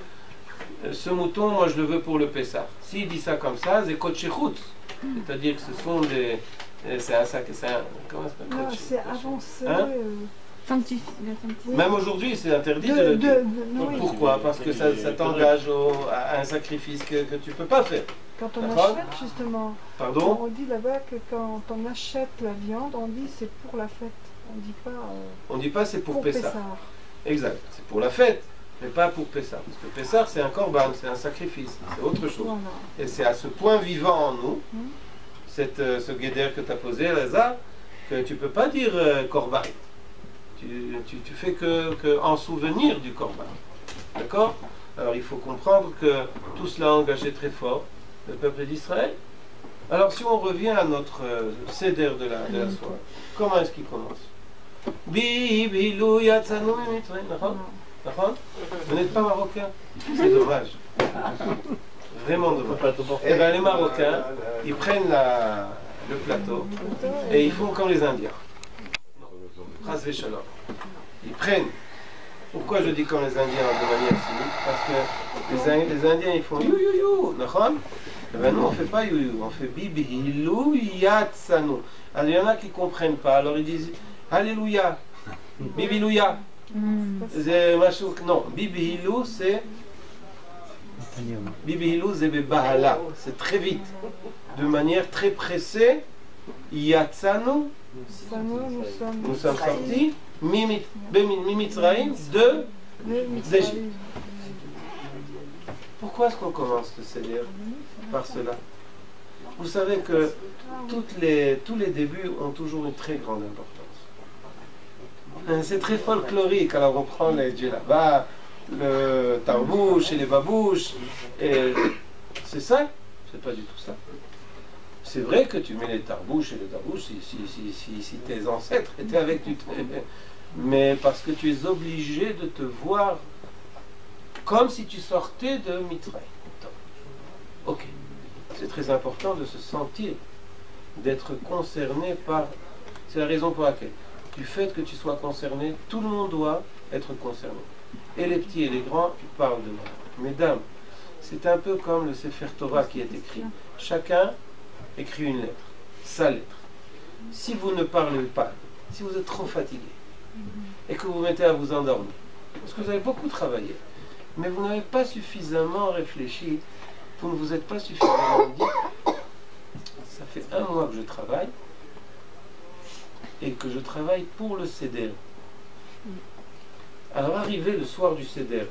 ce mouton, moi je le veux pour le Pessah. S'il dit ça comme ça, c'est Kotchechut. C'est-à-dire que ce sont des. euh, C'est un sac. C'est un. Comment ça s'appelle Non, Kotche- c'est avancé. Hein euh. Même aujourd'hui, c'est interdit de, de, le de, oui. Pourquoi? Parce que ça, ça t'engage à un sacrifice que, que tu ne peux pas faire. Quand on achète, justement, Pardon? on dit là-bas que quand on achète la viande, on dit c'est pour la fête. On dit pas euh, On ne dit pas c'est pour, pour. Pessah. Exact. C'est pour la fête, mais pas pour Pessah. Parce que Pessah, c'est un korban, c'est un sacrifice, c'est autre chose. Et c'est à ce point vivant en nous, Mhm. cette, euh, ce guédère que tu as posé, Lazare, que tu peux pas dire euh, korban. Tu, tu, tu fais que, que en souvenir du korban. D'accord? Alors il faut comprendre que tout cela a engagé très fort le peuple d'Israël. Alors si on revient à notre euh, céder de la, de la soie, comment est-ce qu'il commence vous n'êtes pas marocain. C'est dommage. Vraiment dommage. Et eh bien les Marocains, ils prennent la, le plateau et ils font comme les Indiens. Ils prennent. Pourquoi je dis comme les Indiens de manière cynique Parce que les, Indiens ils font you you you, nous eh ben, on ne fait pas you on fait bibihilou yatsanu. Alors il y en a qui ne comprennent pas, alors ils disent Alléluia, Bibilouya. C'est machin- Non, bibi hilou c'est bibi hilou c'est très vite, de manière très pressée. Yatsanu, nous, sommes sortis. Mimitzraïm de d'Égypte. Pourquoi est-ce qu'on commence le Seigneur par cela? Vous savez que toutes les, tous les débuts ont toujours une très grande importance. Hein, C'est très folklorique. Alors on prend les djellabas, le tarbouche et les babouches. Et c'est ça? C'est pas du tout ça. C'est vrai que tu mets les tarbouches et les tarbouches si, si, si, si, tes ancêtres étaient avec du Mais parce que tu es obligé de te voir comme si tu sortais de Mitraï. Ok. C'est très important de se sentir, d'être concerné par. C'est la raison pour laquelle, du fait que tu sois concerné, tout le monde doit être concerné. Et les petits et les grands, parlent de moi. Mesdames, c'est un peu comme le Sefer Torah qui est écrit. Chacun écrit une lettre, sa lettre. Si vous ne parlez pas, si vous êtes trop fatigué, et que vous vous mettez à vous endormir, parce que vous avez beaucoup travaillé, mais vous n'avez pas suffisamment réfléchi, vous ne vous êtes pas suffisamment dit, ça fait un mois que je travaille, et que je travaille pour le CEDER. Alors arrivé le soir du CEDER,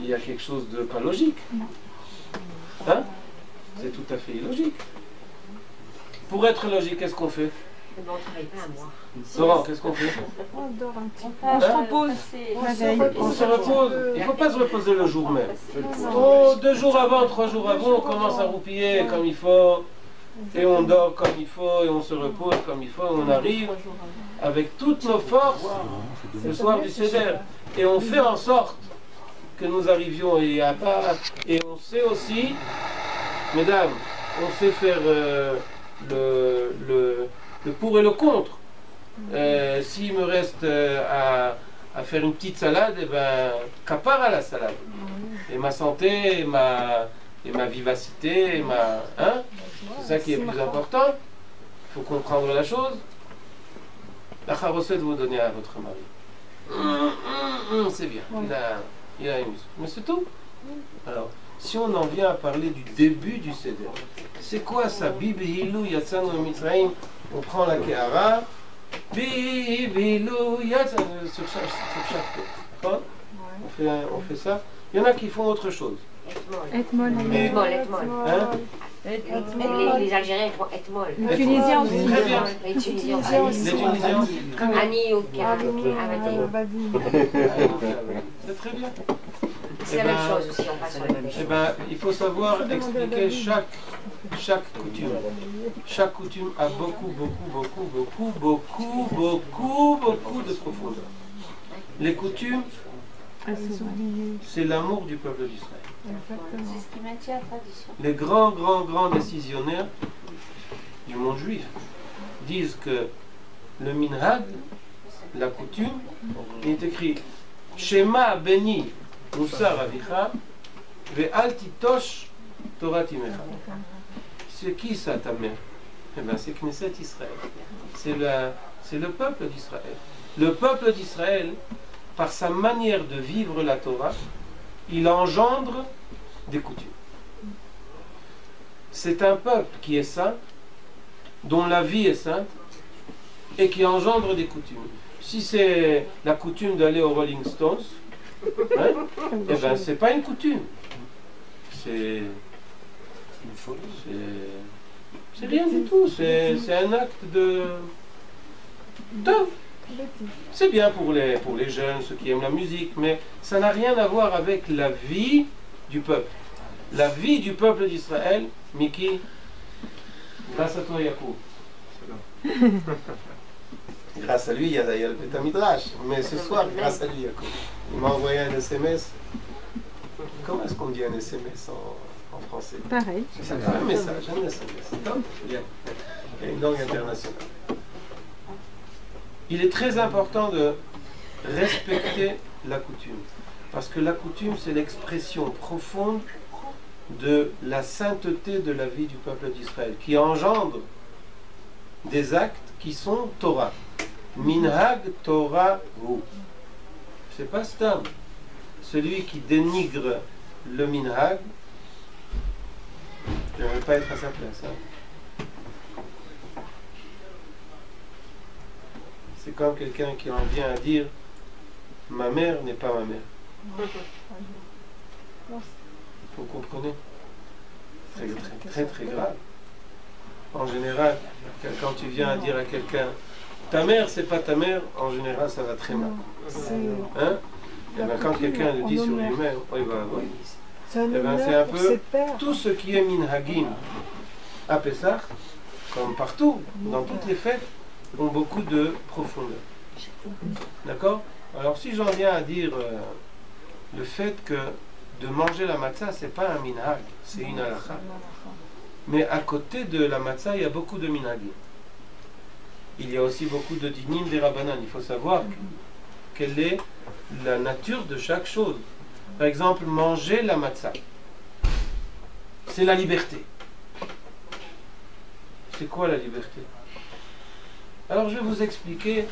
il y a quelque chose de pas logique. Hein? C'est tout à fait illogique. Pour être logique, qu'est-ce qu'on fait? Mais bon, on travaille pas à moi. Laurent, qu'est-ce qu'on fait? On dort un petit peu. On se Hein repose. On se repose. Il ne faut pas se reposer le jour même. Oh, deux jours avant, trois jours avant, on commence à roupiller comme il faut. Et on dort comme il faut, et on se repose comme il faut, et on arrive avec toutes nos forces le soir du Seder. Et on fait en sorte que nous arrivions et à. Et on sait aussi, mesdames, on sait faire euh, le, le, le pour et le contre. Euh, S'il me reste euh, à, à faire une petite salade, et ben, capare à la salade. Et ma santé, et ma, et ma vivacité, et ma. Hein C'est ça qui est plus important. Il faut comprendre la chose. La recette vous donnez à votre mari. Hum, hum, hum, c'est bien. Il a, il a une. Mais c'est tout. Alors, si on en vient à parler du début du Seder, c'est quoi ça? Bibi Hilou Yatsanu Mitzrayim On prend la Kehara. Bibi Hilou Yatsanu sur chaque, sur chaque tête. D'accord? On fait, on fait ça. Il y en a qui font autre chose. Etmol. Etmol, etmol. Hein? Les, les Algériens font etmol. Les Tunisiens aussi. Les Tunisiens Tunisiens aussi. Les Tunisiens aussi. Annie ou. C'est très bien. C'est la même chose aussi, on passe sur les Eh ben, il faut savoir expliquer chaque, chaque coutume. Chaque coutume a beaucoup, beaucoup, beaucoup, beaucoup, beaucoup, beaucoup, beaucoup de profondeur. Les coutumes, c'est l'amour du peuple d'Israël. Exactement. C'est ce qui maintient la tradition. Les grands, grands, grands décisionnaires du monde juif disent que le minhag, la coutume, il est écrit Shema beni musar avicha ve'al titosh Torah timecha. C'est qui ça ta mère? Eh bien, c'est Knesset Israël. C'est le peuple d'Israël. Le peuple d'Israël, par sa manière de vivre la Torah, il engendre des coutumes. C'est un peuple qui est saint, dont la vie est sainte, et qui engendre des coutumes. Si c'est la coutume d'aller aux Rolling Stones, hein, eh ben c'est pas une coutume. C'est c'est- rien du tout. C'est un acte de. Bêtise. C'est bien pour les, pour les jeunes, ceux qui aiment la musique, mais ça n'a rien à voir avec la vie du peuple. La vie du peuple d'Israël, Miki, grâce à toi, Yacoub. grâce à lui, il y a, il y a le Beth Midrash. Mais ce soir, grâce à lui, Yacoub. Il m'a envoyé un SMS. Comment est-ce qu'on dit un SMS en, en français? Pareil. C'est un message, un SMS. Top, bien. Il y a une langue internationale. Il est très important de respecter la coutume. Parce que la coutume, c'est l'expression profonde de la sainteté de la vie du peuple d'Israël, qui engendre des actes qui sont Torah. Minhag Torah Hu. C'est pas Stam. Celui qui dénigre le minhag, j'aimerais pas être à sa place. hein. C'est comme quelqu'un qui en vient à dire Ma mère n'est pas ma mère. Vous comprenez? Très, très, très, très grave. En général, quand tu viens à dire à quelqu'un Ta mère, c'est pas ta mère, en général, ça va très mal. C'est Hein? Et La bien, quand quelqu'un le dit sur lui-même, oui, bah, oui. c'est un Eh ben, c'est un peu tout ce qui est minhagim à Pessah, comme partout, dans toutes les fêtes, ont beaucoup de profondeur. D'accord? Alors si j'en viens à dire euh, le fait que de manger la matzah, c'est pas un minhag, c'est une halakha. Mais à côté de la matzah, il y a beaucoup de minhagim. Il y a aussi beaucoup de dinim des rabbanan. Il faut savoir que- quelle est la nature de chaque chose. Par exemple, manger la matzah c'est la liberté. C'est quoi la liberté? Alors je vais vous expliquer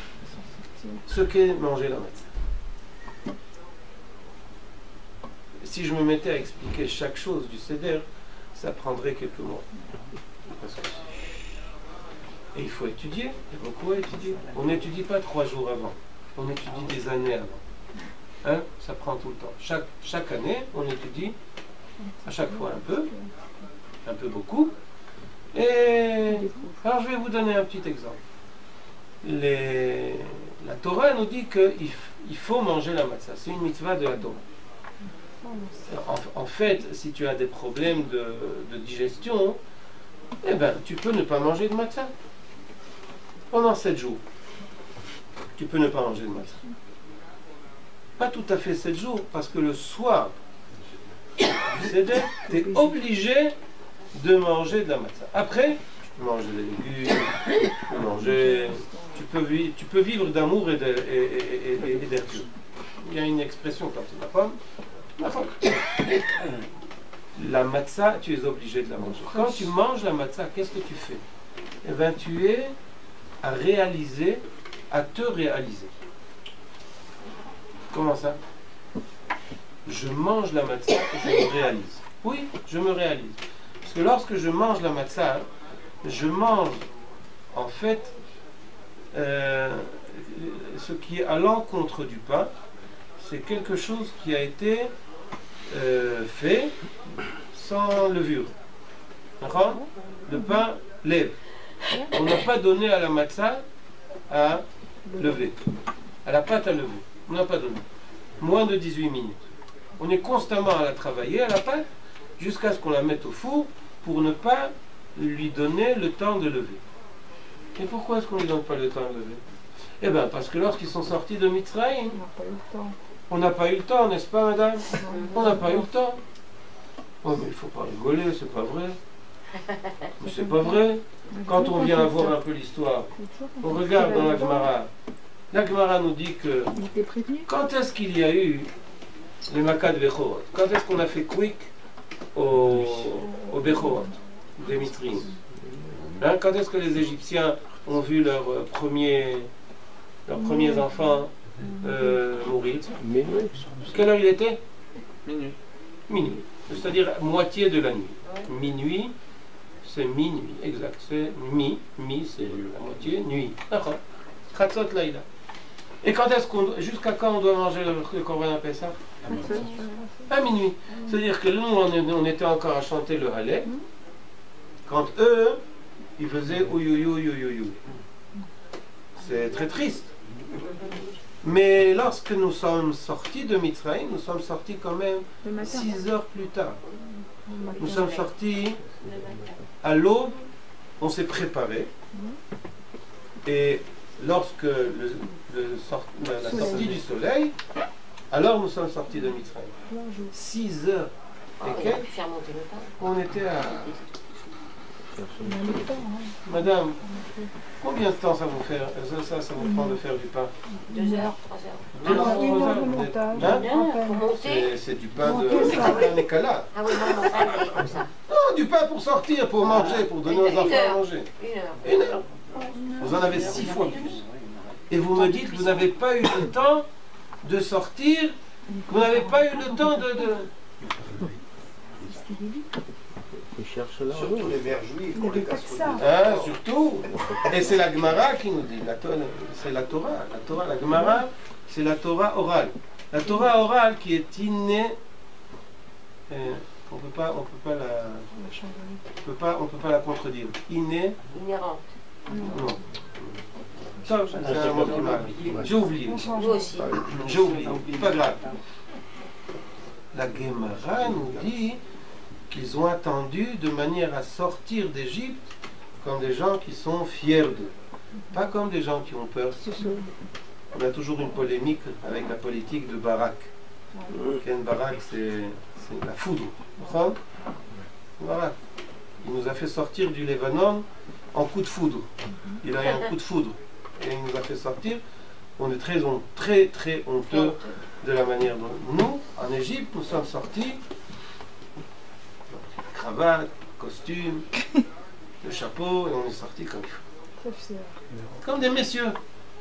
ce qu'est manger la matzah. Si je me mettais à expliquer chaque chose du Seder, ça prendrait quelques mois. Et il faut étudier, il y a beaucoup à étudier. On n'étudie pas trois jours avant, on étudie des années avant. Hein ça prend tout le temps. Chaque, chaque année, on étudie à chaque fois un peu, un peu beaucoup. Et alors je vais vous donner un petit exemple. La Torah nous dit qu'il il faut manger la matzah. C'est une mitzvah de la Torah. En, fait, si tu as des problèmes de, digestion, eh ben, tu peux ne pas manger de matzah. Pendant sept jours, tu peux ne pas manger de matzah. Pas tout à fait sept jours, parce que le soir tu es obligé de manger de la matzah. Après, tu peux manger des légumes, tu peux manger, tu peux, vi- tu peux vivre d'amour et d'herbe. Il y a une expression comme c'est la pomme. La pomme. La matzah, tu es obligé de la manger. Quand tu manges la matzah, qu'est-ce que tu fais? Eh bien, tu es à réaliser, à te réaliser. Comment ça? Je mange la matzah et je me réalise. Oui, je me réalise. Parce que lorsque je mange la matzah, je mange en fait euh, ce qui est à l'encontre du pain. C'est quelque chose qui a été euh, fait sans levure. Le pain lève. On n'a pas donné à la matzah à lever. À la pâte à lever. On n'a pas donné. Moins de 18 minutes. On est constamment à la travailler, à la pâte, jusqu'à ce qu'on la mette au four pour ne pas lui donner le temps de lever. Et pourquoi est-ce qu'on ne lui donne pas le temps de lever? Eh bien, parce que lorsqu'ils sont sortis de Mitzrayim, On n'a pas eu le temps. n'est-ce pas, madame? On n'a pas eu le temps. Oh, mais il faut pas rigoler, c'est pas vrai. Mais c'est pas vrai. Quand on vient voir un peu l'histoire, on regarde dans la Gemara. La Gemara nous dit que quand est-ce qu'il y a eu les Makat Bechorot? Quand est-ce qu'on a fait quick au, au Bechorot, des Mitrines Hein, Quand est-ce que les Égyptiens ont vu leurs euh, premiers, leurs premiers enfants euh, mourir? Oui. Quelle heure il était? Minuit. Minuit. C'est-à-dire moitié de la nuit. Minuit, c'est minuit, exact. C'est mi, mi, c'est la moitié, nuit. D'accord. Khatzot Laïla. Et quand est-ce qu'on, jusqu'à quand on doit manger le, le Korban Pessah? À minuit. C'est-à-dire que nous, on, était encore à chanter le Halel, quand eux, ils faisaient ouyouyou, ouyouyou. C'est très triste. Mais lorsque nous sommes sortis de Mitzrayim, nous sommes sortis quand même Le matin. six heures plus tard. Nous sommes sortis à l'aube, on s'est préparé. Et lorsque le, le sort- la, la sortie du soleil, alors nous sommes sortis de Mitzrayim. Six heures. Et il a quel pu faire monter le pain. On était à. On a le temps, hein. Madame, combien de temps ça vous fait ça, ça, ça vous prend de faire du pain Deux heures, trois heures. Deux heures, trois heures montage. C'est- du pain de. Écalat. Ah oui, non, comme ça. Non, du pain pour sortir, pour manger, pour donner aux enfants à manger. Une heure. Une heure. Vous en avez six fois plus. Et vous me dites que vous n'avez pas eu le temps de sortir, vous n'avez pas eu le temps de. Cherche là. Surtout les casse que ça. Hein, surtout. Et c'est la Gemara qui nous dit, la Torah, c'est la Torah. La Torah, la Gemara, c'est la Torah orale. La Torah orale qui est innée. euh, on peut pas, on peut pas la, On peut pas, on peut pas la contredire. Innée, Inhérente. non. Ça, c'est un mot qui m'a- J'ai oublié. J'ai oublié. Pas grave. La Gemara nous dit qu'ils ont attendu de manière à sortir d'Égypte comme des gens qui sont fiers d'eux, pas comme des gens qui ont peur. On a toujours une polémique avec la politique de Barak. Ken Barak, c'est la foudre. Barak. Il nous a fait sortir du Libanon en coup de foudre. Il a eu un coup de foudre. Et il nous a fait sortir. On est très, très, très honteux de la manière dont nous, en Égypte, nous sommes sortis. Cravate, costume, le chapeau, et on est sortis comme il faut. Comme des messieurs.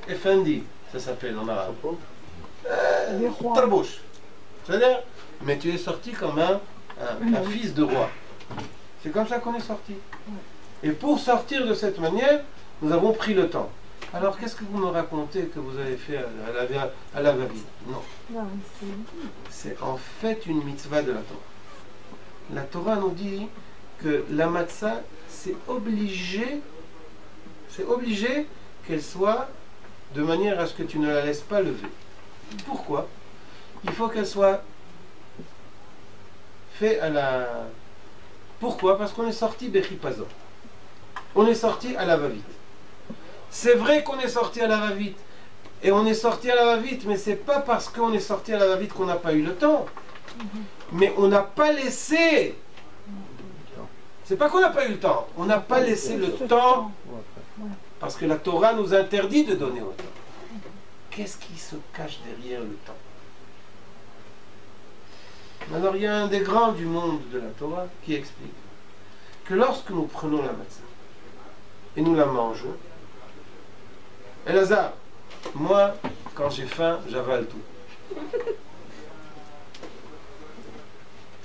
Effendi, ça s'appelle en arabe. Rois. Tarbouche. C'est-à-dire, mais tu es sorti comme un, un- un fils de roi. C'est comme ça qu'on est sorti. Et pour sortir de cette manière, nous avons pris le temps. Alors, qu'est-ce que vous me racontez que vous avez fait à la, à la, à la va-vite Non. Non, C'est en fait une mitzvah de la Torah. La Torah nous dit que la matzah, c'est obligé, c'est obligé qu'elle soit de manière à ce que tu ne la laisses pas lever. Pourquoi? Il faut qu'elle soit faite à la... Pourquoi? Parce qu'on est sorti Bechipazo. On est sorti à la va-vite. C'est vrai qu'on est sorti à la va-vite. Et on est sorti à la va-vite, mais c'est pas parce qu'on est sorti à la va-vite qu'on n'a pas eu le temps. Mais on n'a pas laissé. C'est pas qu'on n'a pas eu le temps. On n'a pas laissé le temps parce que la Torah nous interdit de donner au temps. Qu'est-ce qui se cache derrière le temps? Alors il y a un des grands du monde de la Torah qui explique que lorsque nous prenons la matzah et nous la mangeons, Elazar, moi, quand j'ai faim, j'avale tout.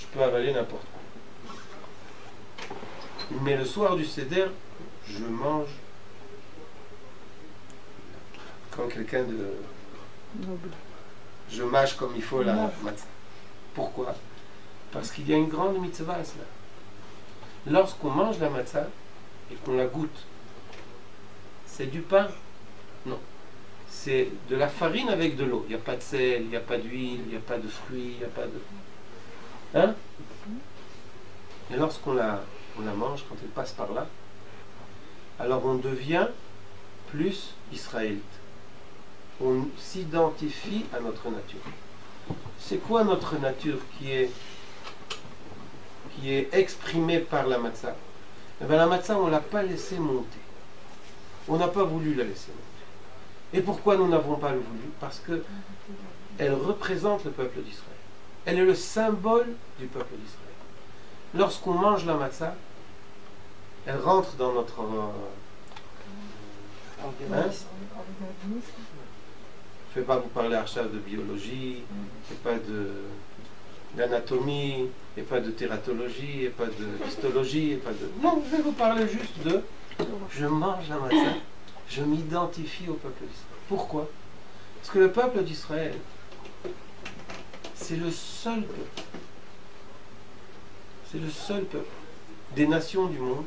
Je peux avaler n'importe quoi. Mais le soir du Seder, je mange comme quelqu'un de. noble. Je mâche comme il faut la matzah. Pourquoi? Parce qu'il y a une grande mitzvah à cela. Lorsqu'on mange la matzah et qu'on la goûte, c'est du pain? Non. C'est de la farine avec de l'eau. Il n'y a pas de sel, il n'y a pas d'huile, il n'y a pas de fruits, il n'y a pas de. Hein Et lorsqu'on la, mange, quand elle passe par là, alors on devient plus israélite. On s'identifie à notre nature. C'est quoi notre nature qui est, qui est exprimée par la matzah? Eh bien, la matzah, on ne l'a pas laissée monter. On n'a pas voulu la laisser monter. Et pourquoi nous n'avons pas le voulu? Parce que elle représente le peuple d'Israël. Elle est le symbole du peuple d'Israël. Lorsqu'on mange la matzah, elle rentre dans notre... euh, hein? Je ne vais pas vous parler Archav de biologie, et pas de d'anatomie, et pas de tératologie, et pas de histologie, et pas de... Non, je vais vous parler juste de... Je mange la matzah, je m'identifie au peuple d'Israël. Pourquoi? Parce que le peuple d'Israël, c'est le seul peuple, c'est le seul peuple des nations du monde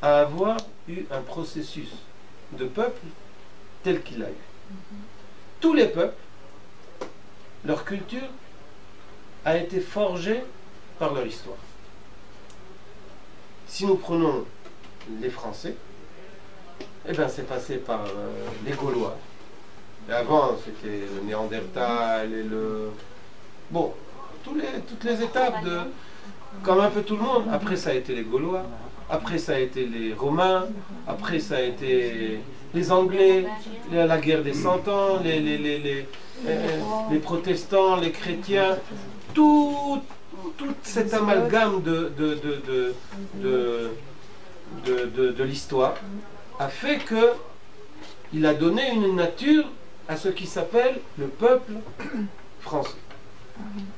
à avoir eu un processus de peuple tel qu'il a eu. Tous les peuples, leur culture a été forgée par leur histoire. Si nous prenons les Français, eh bien c'est passé par euh, les Gaulois. Avant, c'était le Néandertal et le... Bon, les, toutes les étapes de. Comme un peu tout le monde. Après, ça a été les Gaulois. Après, ça a été les Romains. Après, ça a été les Anglais. La, guerre des Cent Ans. Les, les, les, les, euh, les protestants, les chrétiens. Tout, cette amalgame de, de, de, de, de- de- de l'histoire a fait que il a donné une nature à ce qui s'appelle le peuple français.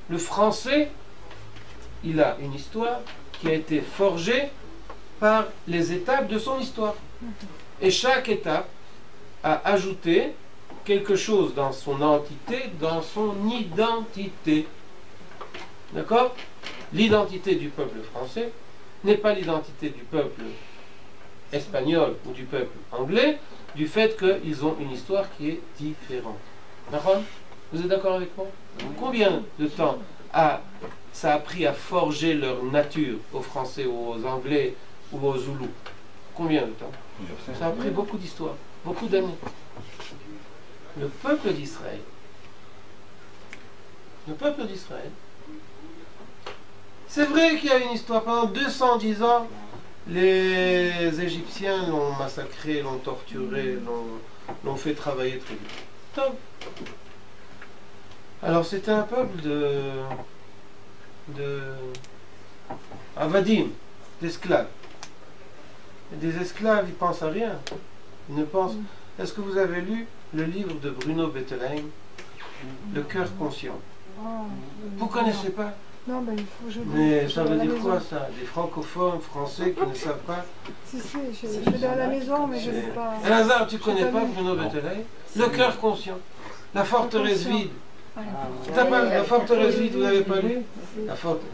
Le français, il a une histoire qui a été forgée par les étapes de son histoire. Et chaque étape a ajouté quelque chose dans son entité, dans son identité. D'accord? L'identité du peuple français n'est pas l'identité du peuple espagnol ou du peuple anglais, du fait qu'ils ont une histoire qui est différente. D'accord? Vous êtes d'accord avec moi? Combien de temps a, ça a pris à forger leur nature aux Français aux Anglais ou aux Zoulous? Combien de temps? Ça a pris beaucoup d'histoire, beaucoup d'années. Le peuple d'Israël, le peuple d'Israël, c'est vrai qu'il y a une histoire. Pendant 210 ans, les Égyptiens l'ont massacré, l'ont torturé, l'ont- fait travailler très dur. Top. Alors c'était un peuple de, de avadim, d'esclaves. Des esclaves, ils pensent à rien. Ils ne pensent. Est-ce que vous avez lu le livre de Bruno Bettelheim, Le cœur conscient? Ah, Vous connaissez pas? Non, ben il faut que je Mais je ça veut dire quoi ça? Des francophones français qui ne savent pas? Si, si, je, je vais à la maison, mais je ne sais pas. Un hasard, tu connais pas. Bruno Bettelheim Le cœur conscient. La forteresse vide. T'as pas, la forteresse vide, vous n'avez pas lu? La forteresse.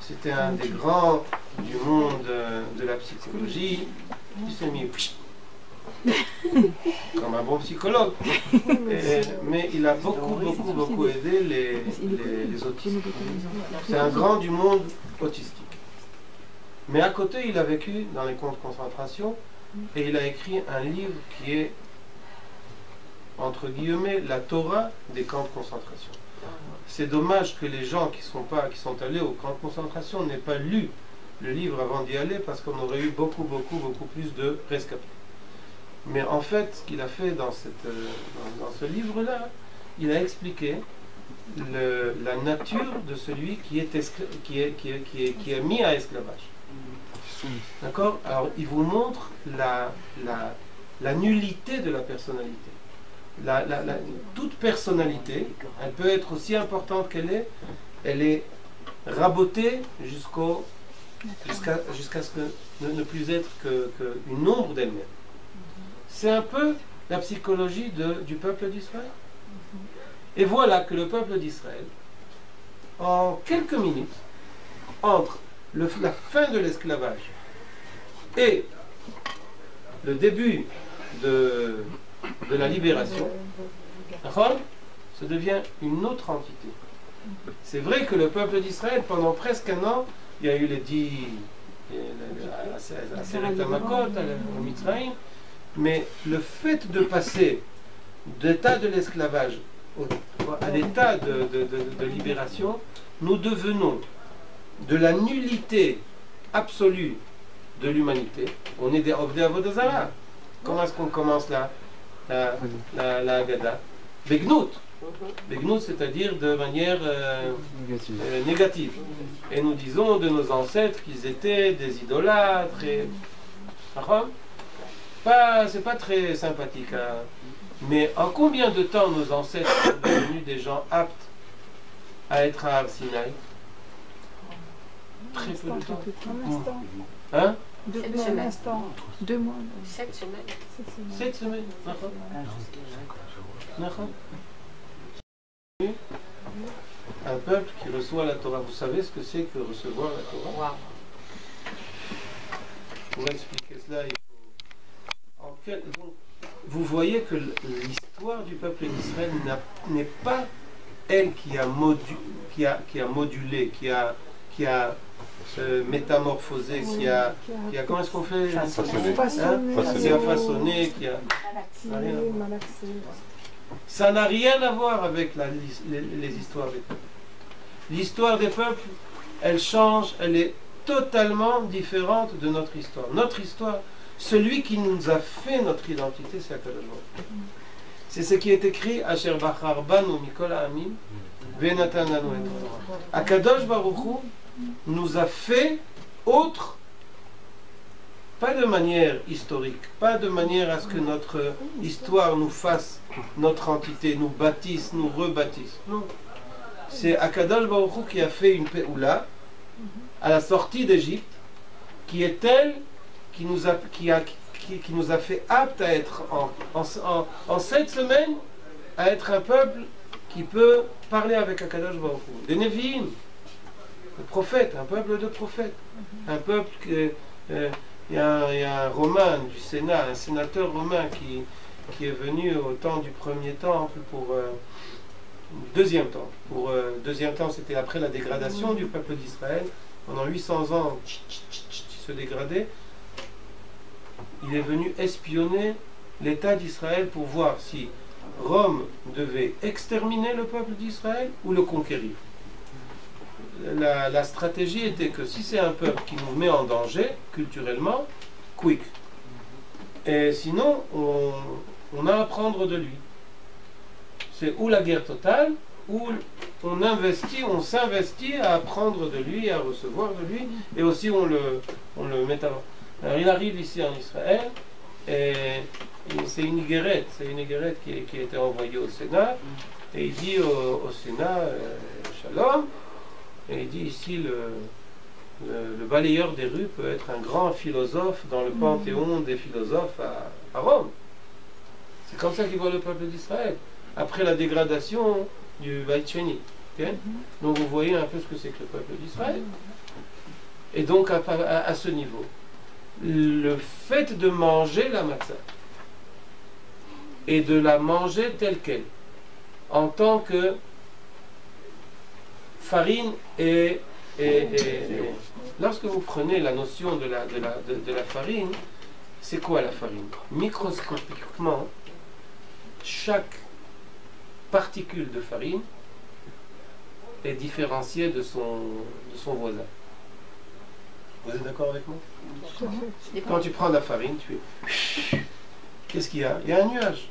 C'était un des grands du monde euh, de la psychologie. Il s'est mis comme un bon psychologue. Mais Et- c'est- mais il a beaucoup, beaucoup, beaucoup aidé les, les, les autistes. C'est un grand du monde autistique. Mais à côté, il a vécu dans les camps de concentration et il a écrit un livre qui est, entre guillemets, la Torah des camps de concentration. C'est dommage que les gens qui sont, pas, qui sont allés au camp de concentration n'aient pas lu le livre avant d'y aller parce qu'on aurait eu beaucoup, beaucoup, beaucoup plus de rescapés. Mais en fait, ce qu'il a fait dans, euh, ce livre-là, il a expliqué la nature de celui qui est, mis à esclavage. D'accord? Alors, il vous montre la, nullité de la personnalité. Toute personnalité, elle peut être aussi importante qu'elle est, elle est rabotée jusqu'à ce que ne, ne plus être que, que une ombre d'elle-même. C'est un peu la psychologie du peuple d'Israël. Et voilà que le peuple d'Israël, en quelques minutes, entre la fin de l'esclavage et le début de, la libération, ça devient une autre entité. C'est vrai que le peuple d'Israël, pendant presque un an, il y a eu les dix, à- à- à Mitzrayim, mais le fait de passer d'état de l'esclavage à l'état de, de- de- de libération, nous devenons de la nullité absolue de l'humanité. On est des Ovdei Avodazara. Comment est-ce qu'on commence la, la, la, la Haggadah? Begnout. Begnout, c'est-à-dire de manière euh, euh, négative. Et nous disons de nos ancêtres qu'ils étaient des idolâtres. Et... Pas, c'est pas très sympathique. hein. Mais en combien de temps nos ancêtres sont devenus des gens aptes à être à Arsinaï Très peu de temps. Un instant. Hein? Deux, Sept un semaines. instant. Deux mois. Sept semaines. Sept semaines. Un peuple qui reçoit la Torah. Vous savez ce que c'est que recevoir la Torah? Pour expliquer cela, il faut. en quel- donc, vous voyez que l'histoire du peuple d'Israël n'est pas elle qui a, modu- qui a, qui a modulé, qui a, qui a euh, métamorphosé, qui a, qui a. Comment est-ce qu'on fait? Façonné. Façonné. Hein Qui a façonné, qui a. Malaxé, malaxé. Ça n'a rien à voir avec la les, les histoires des peuples. L'histoire des peuples, elle change, elle est totalement différente de notre histoire. Notre histoire, celui qui nous a fait notre identité, c'est Akadosh. C'est ce qui est écrit Asher Bachar Banu Mikol Amim Venatan. Akadosh Baruch Hu nous a fait autre, pas de manière historique, pas de manière à ce que notre histoire nous fasse notre entité, nous bâtisse, nous rebâtisse. Non. C'est Akadosh Baruch Hu qui a fait une Péoula à la sortie d'Égypte, qui est telle qui nous a, qui a, qui, qui nous a fait apte à être en, en, en, sept semaines à être un peuple qui peut parler avec Akadosh Baruch. Des Nevi'im, des prophètes, un peuple de prophètes, un peuple que euh, il y, a y a un romain du Sénat, un sénateur romain qui, qui est venu au temps du premier temple pour euh, deuxième temps. Pour euh, deuxième temps, c'était après la dégradation du peuple d'Israël. Pendant 800 ans, tch, tch, tch, tch, il se dégradait. Il est venu espionner l'État d'Israël pour voir si Rome devait exterminer le peuple d'Israël ou le conquérir. La, stratégie était que si c'est un peuple qui nous met en danger culturellement, quick. Et sinon, on, a à apprendre de lui. C'est ou la guerre totale, ou on investit, on s'investit à apprendre de lui, à recevoir de lui, et aussi on le, met avant. Alors il arrive ici en Israël, et, c'est une guérette, c'est une guérette qui, qui a été envoyée au Sénat, et il dit au, au Sénat, euh, Shalom, et il dit ici le, le, le balayeur des rues peut être un grand philosophe dans le panthéon des philosophes à, à Rome. C'est comme ça qu'il voit le peuple d'Israël. Après la dégradation du Beit Sheni. ok Donc vous voyez un peu ce que c'est que le peuple d'Israël. Et donc à, à- à ce niveau, le fait de manger la matzah et de la manger telle qu'elle, en tant que farine et, lorsque vous prenez la notion de la, farine, c'est quoi la farine? Microscopiquement, chaque particule de farine est différenciée de son voisin. Vous êtes d'accord avec moi. Quand tu prends la farine, tu es... Qu'est-ce qu'il y a? Il y a un nuage.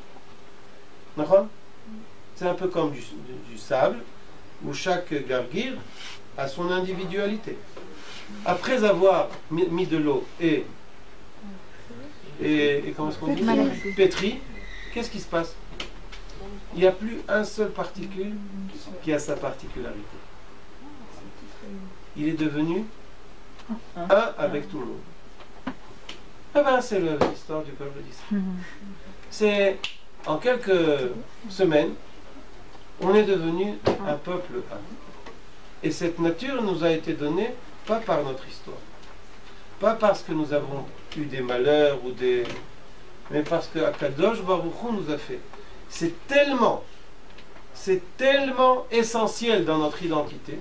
D'accord? C'est un peu comme du, du- du sable, où chaque gargure a son individualité. Après avoir mis, mis de l'eau et, et, et comment est-ce qu'on dit? Pétri. Pétri, qu'est-ce qui se passe? Il n'y a plus un seul particule qui a sa particularité. Il est devenu un avec tout le monde. Eh ben, c'est l'histoire du peuple d'Israël. C'est en quelques semaines, on est devenu un peuple. Et cette nature nous a été donnée pas par notre histoire, pas parce que nous avons eu des malheurs ou des, mais parce que Akadosh Baruch Hu nous a fait. C'est tellement, c'est tellement essentiel dans notre identité,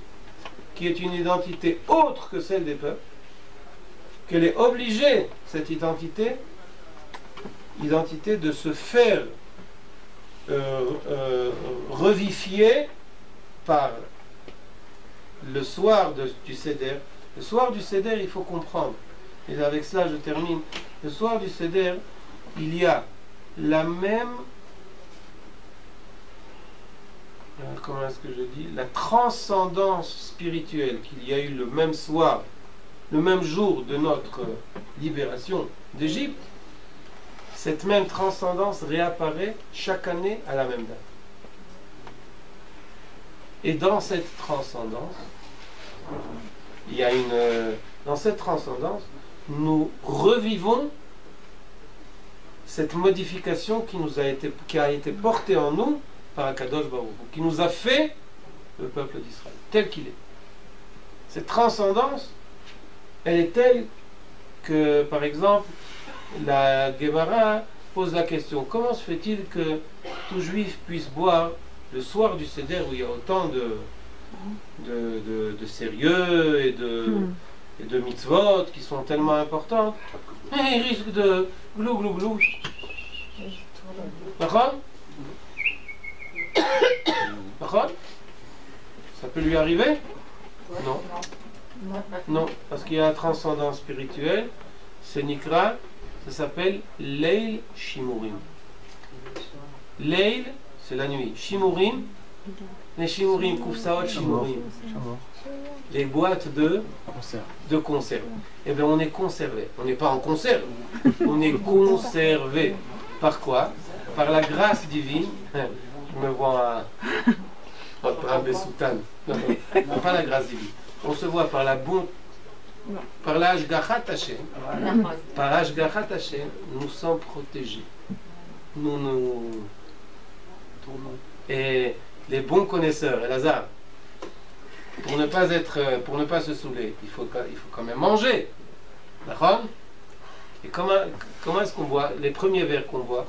qui est une identité autre que celle des peuples, qu'elle est obligée, cette identité, identité de se faire euh, euh, revifier par le soir du Seder. Le soir du Seder, il faut comprendre, et avec cela je termine, le soir du Seder, il y a la même, euh, comment est-ce que je dis, la transcendance spirituelle qu'il y a eu le même soir, le même jour de notre libération d'Égypte, cette même transcendance réapparaît chaque année à la même date. Et dans cette transcendance, il y a une. euh, Dans cette transcendance, nous revivons cette modification qui, nous a été, qui a été portée en nous par Akadosh Baruch qui nous a fait le peuple d'Israël, tel qu'il est. Cette transcendance, elle est telle que, par exemple, la Gemara pose la question comment se fait-il que tout juif puisse boire le soir du Seder où il y a autant de, de, de- de sérieux et de, et de mitzvot qui sont tellement importantes Et il risque de glou glou glou. D'accord Ça peut lui arriver Non. Non, parce qu'il y a un transcendant spirituel, c'est Nikra, ça s'appelle Leil Shimurim. Leil, c'est la nuit. Shimurim, les Shimurim, Koufsaot Shimurim. Les boîtes de, de conserve. Eh bien, on est conservé. On n'est pas en conserve. On est conservé. Par quoi? Par la grâce divine. Je me vois un, non, pas la grâce divine. On se voit par la bonne. Par l'âge Hashem. Par Ashgachat Hashem, nous sommes protégés. Nous nous. Et les bons connaisseurs, Elazar, pour ne pas être, euh, pour ne pas se saouler, il faut, quand- il faut quand même manger. D'accord? Et comment, comment est-ce qu'on boit Les premiers verres qu'on boit,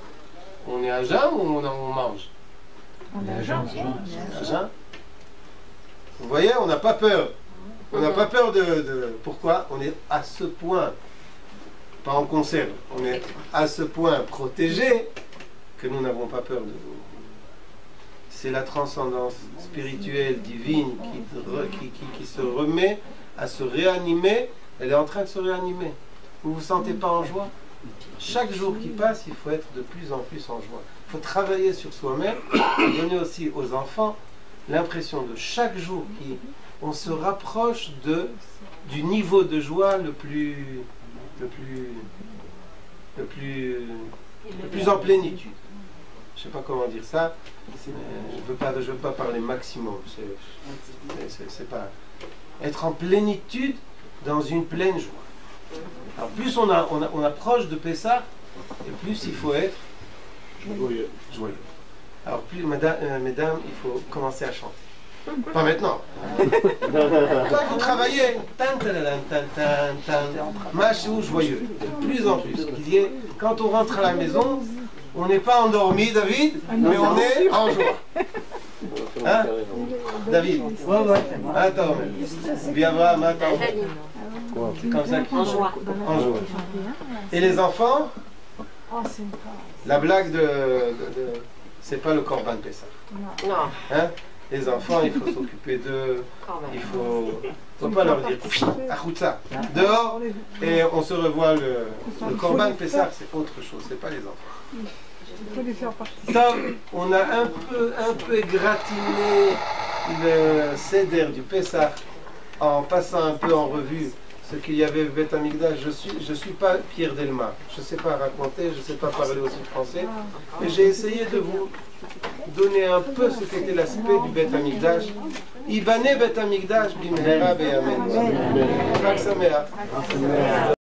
on est à jeun ou on, on mange? Vous voyez, on n'a pas peur. On n'a pas peur de, de- Pourquoi On est à ce point, pas en conserve, on est à ce point protégé que nous n'avons pas peur de C'est la transcendance spirituelle, divine, qui, re- qui, qui- qui se remet à se réanimer. Elle est en train de se réanimer. Vous ne vous sentez pas en joie? Chaque jour qui passe, il faut être de plus en plus en joie. Faut travailler sur soi-même donner aussi aux enfants l'impression de chaque jour qui on se rapproche de du niveau de joie le plus le plus le plus le plus en plénitude. Je sais pas comment dire ça. Je veux pas je veux pas parler maximum. C'est pas être en plénitude dans une pleine joie. Alors plus on, a, on, on approche de Pessah, et plus il faut être Joyeux. joyeux. Alors plus, madame, euh, mesdames, il faut commencer à chanter. Pas maintenant. Toi, vous travaillez. Tan, tadadam, tan, tan, tan. Machou, joyeux. De plus en plus. Qu'il y ait- quand on rentre à la maison, on n'est pas endormi, David, mais on est en joie. Hein David Ouais, ouais. Attends, bien va, attends. C'est comme ça En joie. En joie. Et les enfants, Oh, la blague de. de- de- c'est pas le Corban Pessah. Non, Hein? Les enfants, il faut s'occuper d'eux. Il faut, faut pas leur dire Achoutza, dehors et on se revoit le, le Corban Pessah, c'est autre chose, c'est pas les enfants. Il faut les faire participer. Tom, on a un peu, un peu égratigné le céder du Pessah en passant un peu en revue ce qu'il y avait Beth Amikdash. Je suis, je suis pas Pierre Delma, je sais pas raconter, je sais pas parler aussi français, mais j'ai essayé de vous donner un peu ce qu'était l'aspect du Beth Amikdash. Ibane Beth Amikdash bimhera Sameach.